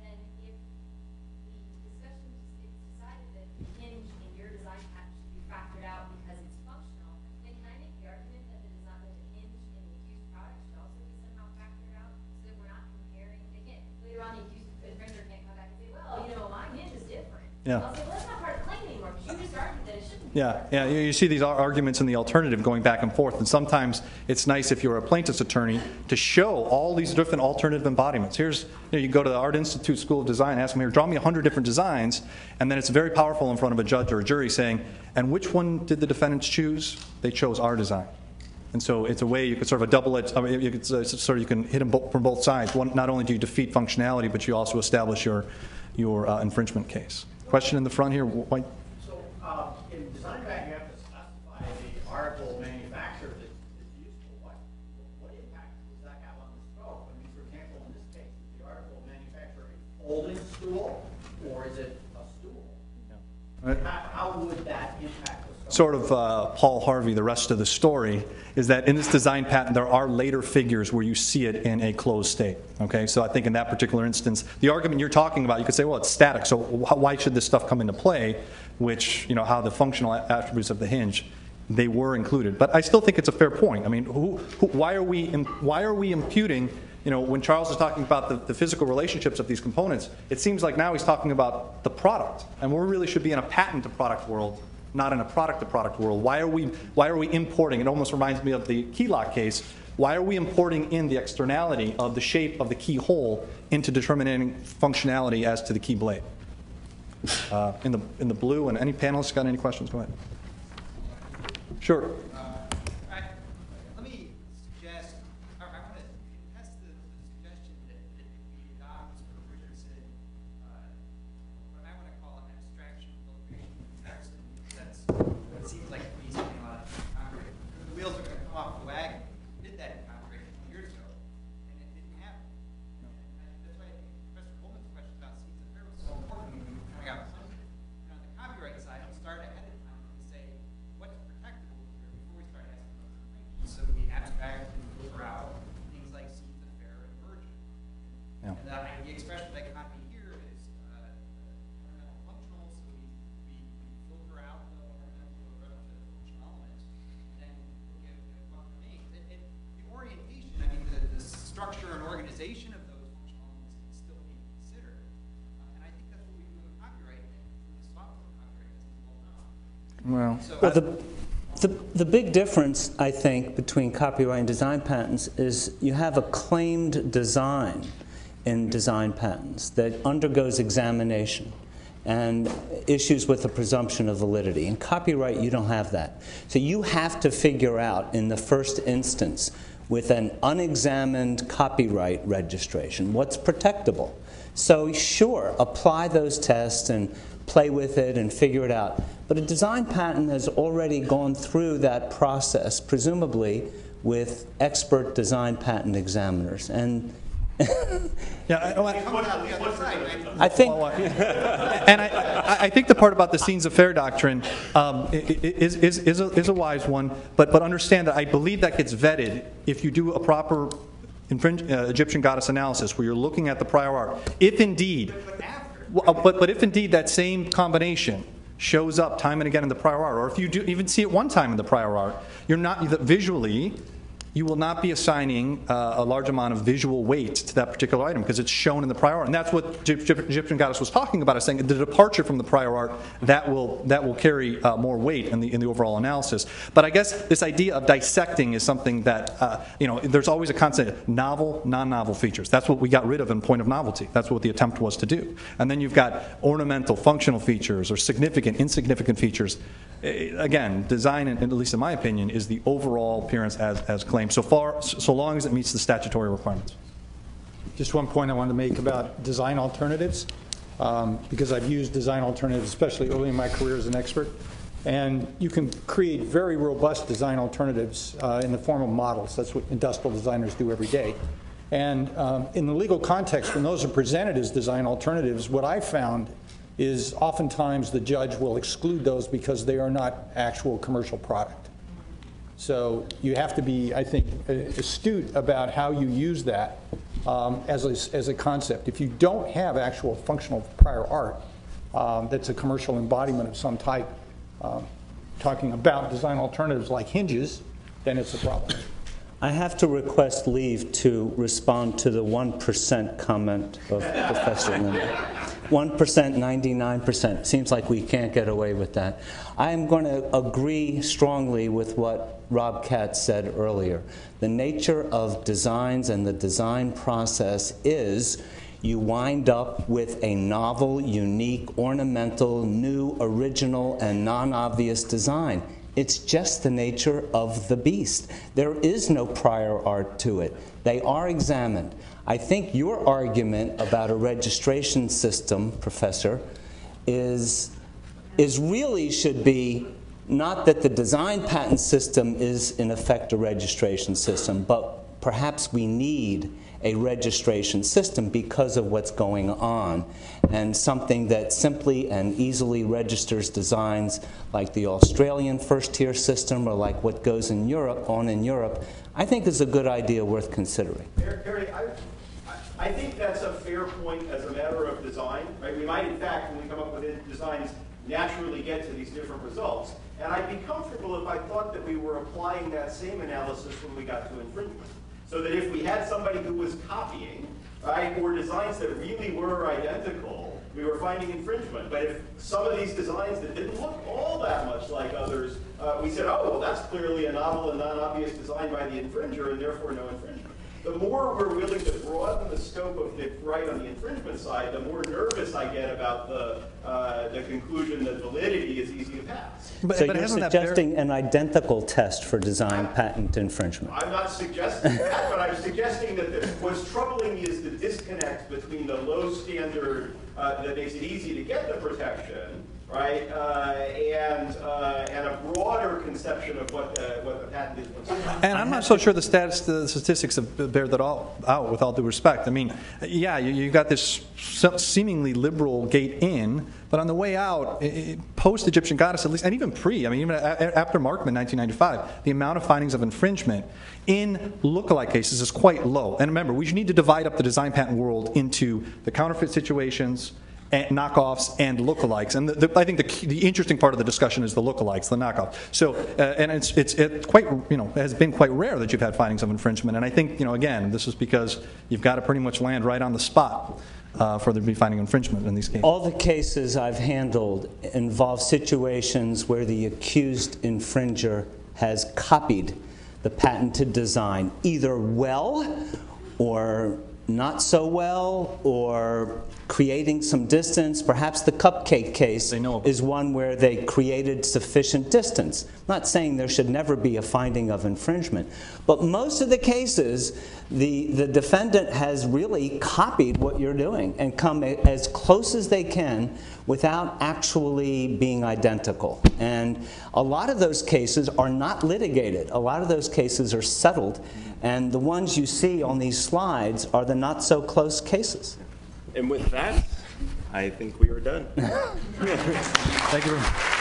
Then if the discussion, is decided that the hinge in your design patent should be factored out because it's functional, then can I make the argument that the design, that the hinge in the accused product should also be somehow factored out? So that we're not comparing, again, later on the accused infringer can't come back and say, well, you know, my hinge is different. Yeah. I'll say, well, that's not part of the claim anymore, because you just argued that it shouldn't be. Yeah, yeah. You, you see these arguments in the alternative going back and forth, and sometimes it's nice if you're a plaintiff's attorney to show all these different alternative embodiments. Here's, you, know, you go to the Art Institute School of Design, ask them here, draw me a hundred different designs, and then it's very powerful in front of a judge or a jury saying, and which one did the defendants choose? They chose our design. And so it's a way you could sort of a double-edged, I mean, you could sort of you can hit them from both sides. One, not only do you defeat functionality, but you also establish your your uh, infringement case. Question in the front here, White. So, uh, in design patent, you have to specify the article manufacturer that is useful. What, what impact does that have on the scope? I mean, for example, in this case, is the article manufacturer a folding stool, or is it a stool? How, how would that impact the scope? Sort of uh, Paul Harvey, the rest of the story, is that in this design patent, there are later figures where you see it in a closed state. Okay, so I think in that particular instance, the argument you're talking about, you could say, well, it's static, so wh- why should this stuff come into play? Which, you know, how the functional attributes of the hinge, they were included. But I still think it's a fair point. I mean, who, who, why are we, why are we imputing? You know, when Charles is talking about the, the physical relationships of these components, it seems like now he's talking about the product, and we really should be in a patent to product world not in a product-to-product world. Why are we, why are we importing? It almost reminds me of the key lock case. Why are we importing in the externality of the shape of the keyhole into determining functionality as to the key blade? Uh, in the in the blue, and any panelists got any questions? Go ahead. Sure. Let me suggest, or I want to contest the the suggestion that that we adopt sort of Richardson, uh, what I want to call an abstraction filtration comparison. That's what it seems like Yeah. And that, the expression dichotomy here is uh, ornamental functional, so we, we, we filter out the ornamental relative to functional elements, then look at at what remains. It, it, the orientation, I mean, the, the structure and organization of those functional elements can still be considered. Uh, and I think that's what we do with copyright, and for the software copyright, as is well known. Well, the, the, the big difference, I think, between copyright and design patents is you have a claimed design in design patents that undergoes examination and issues with a presumption of validity. In copyright, you don't have that. So you have to figure out in the first instance with an unexamined copyright registration what's protectable. So sure, apply those tests and play with it and figure it out. But a design patent has already gone through that process, presumably with expert design patent examiners. And Yeah, I- oh, I- I think and I, I- think the part about the scènes à faire doctrine um, is, is, is, a, is a wise one, but, but understand that I believe that gets vetted if you do a proper infringe, uh, Egyptian goddess analysis where you're looking at the prior art. If indeed, Well, uh, but, but if indeed that same combination shows up time and again in the prior art, or if you do even see it one time in the prior art, you're not visually you will not be assigning uh, a large amount of visual weight to that particular item because it's shown in the prior art. And that's what Egyptian goddess was talking about, is saying the departure from the prior art, that will, that will carry uh, more weight in the, in the overall analysis. But I guess this idea of dissecting is something that, uh, you know, there's always a of novel, non-novel features. That's what we got rid of in point of novelty. That's what the attempt was to do. And then you've got ornamental, functional features or significant, insignificant features. Eh, Again, design, at least in my opinion, is the overall appearance as, as claimed, so far, so long as it meets the statutory requirements. Just one point I wanted to make about design alternatives, um, because I've used design alternatives, especially early in my career as an expert. And you can create very robust design alternatives uh, in the form of models. That's what industrial designers do every day. And um, in the legal context, when those are presented as design alternatives, what I found is oftentimes the judge will exclude those because they are not actual commercial product. So you have to be, I think, astute about how you use that um, as a, as a concept. If you don't have actual functional prior art um, that's a commercial embodiment of some type, um, talking about design alternatives like hinges, then it's a problem. I have to request leave to respond to the 1% comment of Professor Linder. 1%, 99%. Seems like we can't get away with that. I am going to agree strongly with what Rob Katz said earlier. The nature of designs and the design process is you wind up with a novel, unique, ornamental, new, original, and non obvious design. It's just the nature of the beast. There is no prior art to it. They are examined. I think your argument about a registration system, Professor, is, is really should be not that the design patent system is in effect a registration system, but perhaps we need a registration system because of what's going on, and something that simply and easily registers designs like the Australian first tier system or like what goes in Europe on in Europe, I think is a good idea worth considering. I, I- think that's a fair point as a matter of design, right? We might, in fact, when we come up with designs, naturally get to these different results. And I'd be comfortable if I thought that we were applying that same analysis when we got to infringement. So that if we had somebody who was copying, right, or designs that really were identical, we were finding infringement. But if some of these designs that didn't look all that much like others, uh, we said, oh, well, that's clearly a novel and non-obvious design by the infringer, and therefore no infringement. The more we're willing to broaden the scope of the right on the infringement side, the more nervous I get about the, uh, the conclusion that validity is easy to pass. so you're suggesting an identical test for design patent infringement? I'm not suggesting that, but I'm suggesting that the, what's troubling me is the disconnect between the low standard uh, that makes it easy to get the protection, right? Uh, and, uh, and a broader conception of what the, what the patent is. And I'm not so sure the stats, the statistics have- bear that all out, with all due respect. I mean, yeah, you, you got this seemingly liberal gate in, but on the way out, i- post-Egyptian goddess at least, and even pre, I mean, even after Markman 1995, the amount of findings of infringement in lookalike cases is quite low. And remember, we need to divide up the design patent world into the counterfeit situations, and knockoffs and lookalikes. And the, the, I think the, key- the interesting part of the discussion is the lookalikes, the knockoffs. So, uh, and it's, it's it quite, you know, has been quite rare that you've had findings of infringement. And I think, you know, again, this is because you've got to pretty much land right on the spot uh, for there to be finding infringement in these cases. All the cases I've handled involve situations where the accused infringer has copied the patented design either well or not so well or creating some distance. Perhaps the cupcake case is one where they created sufficient distance. I'm not saying there should never be a finding of infringement, but most of the cases, the, the defendant has really copied what you're doing and come as close as they can without actually being identical. And a lot of those cases are not litigated. A lot of those cases are settled, and the ones you see on these slides are the not so close cases. And with that, I think we are done. Thank you very much.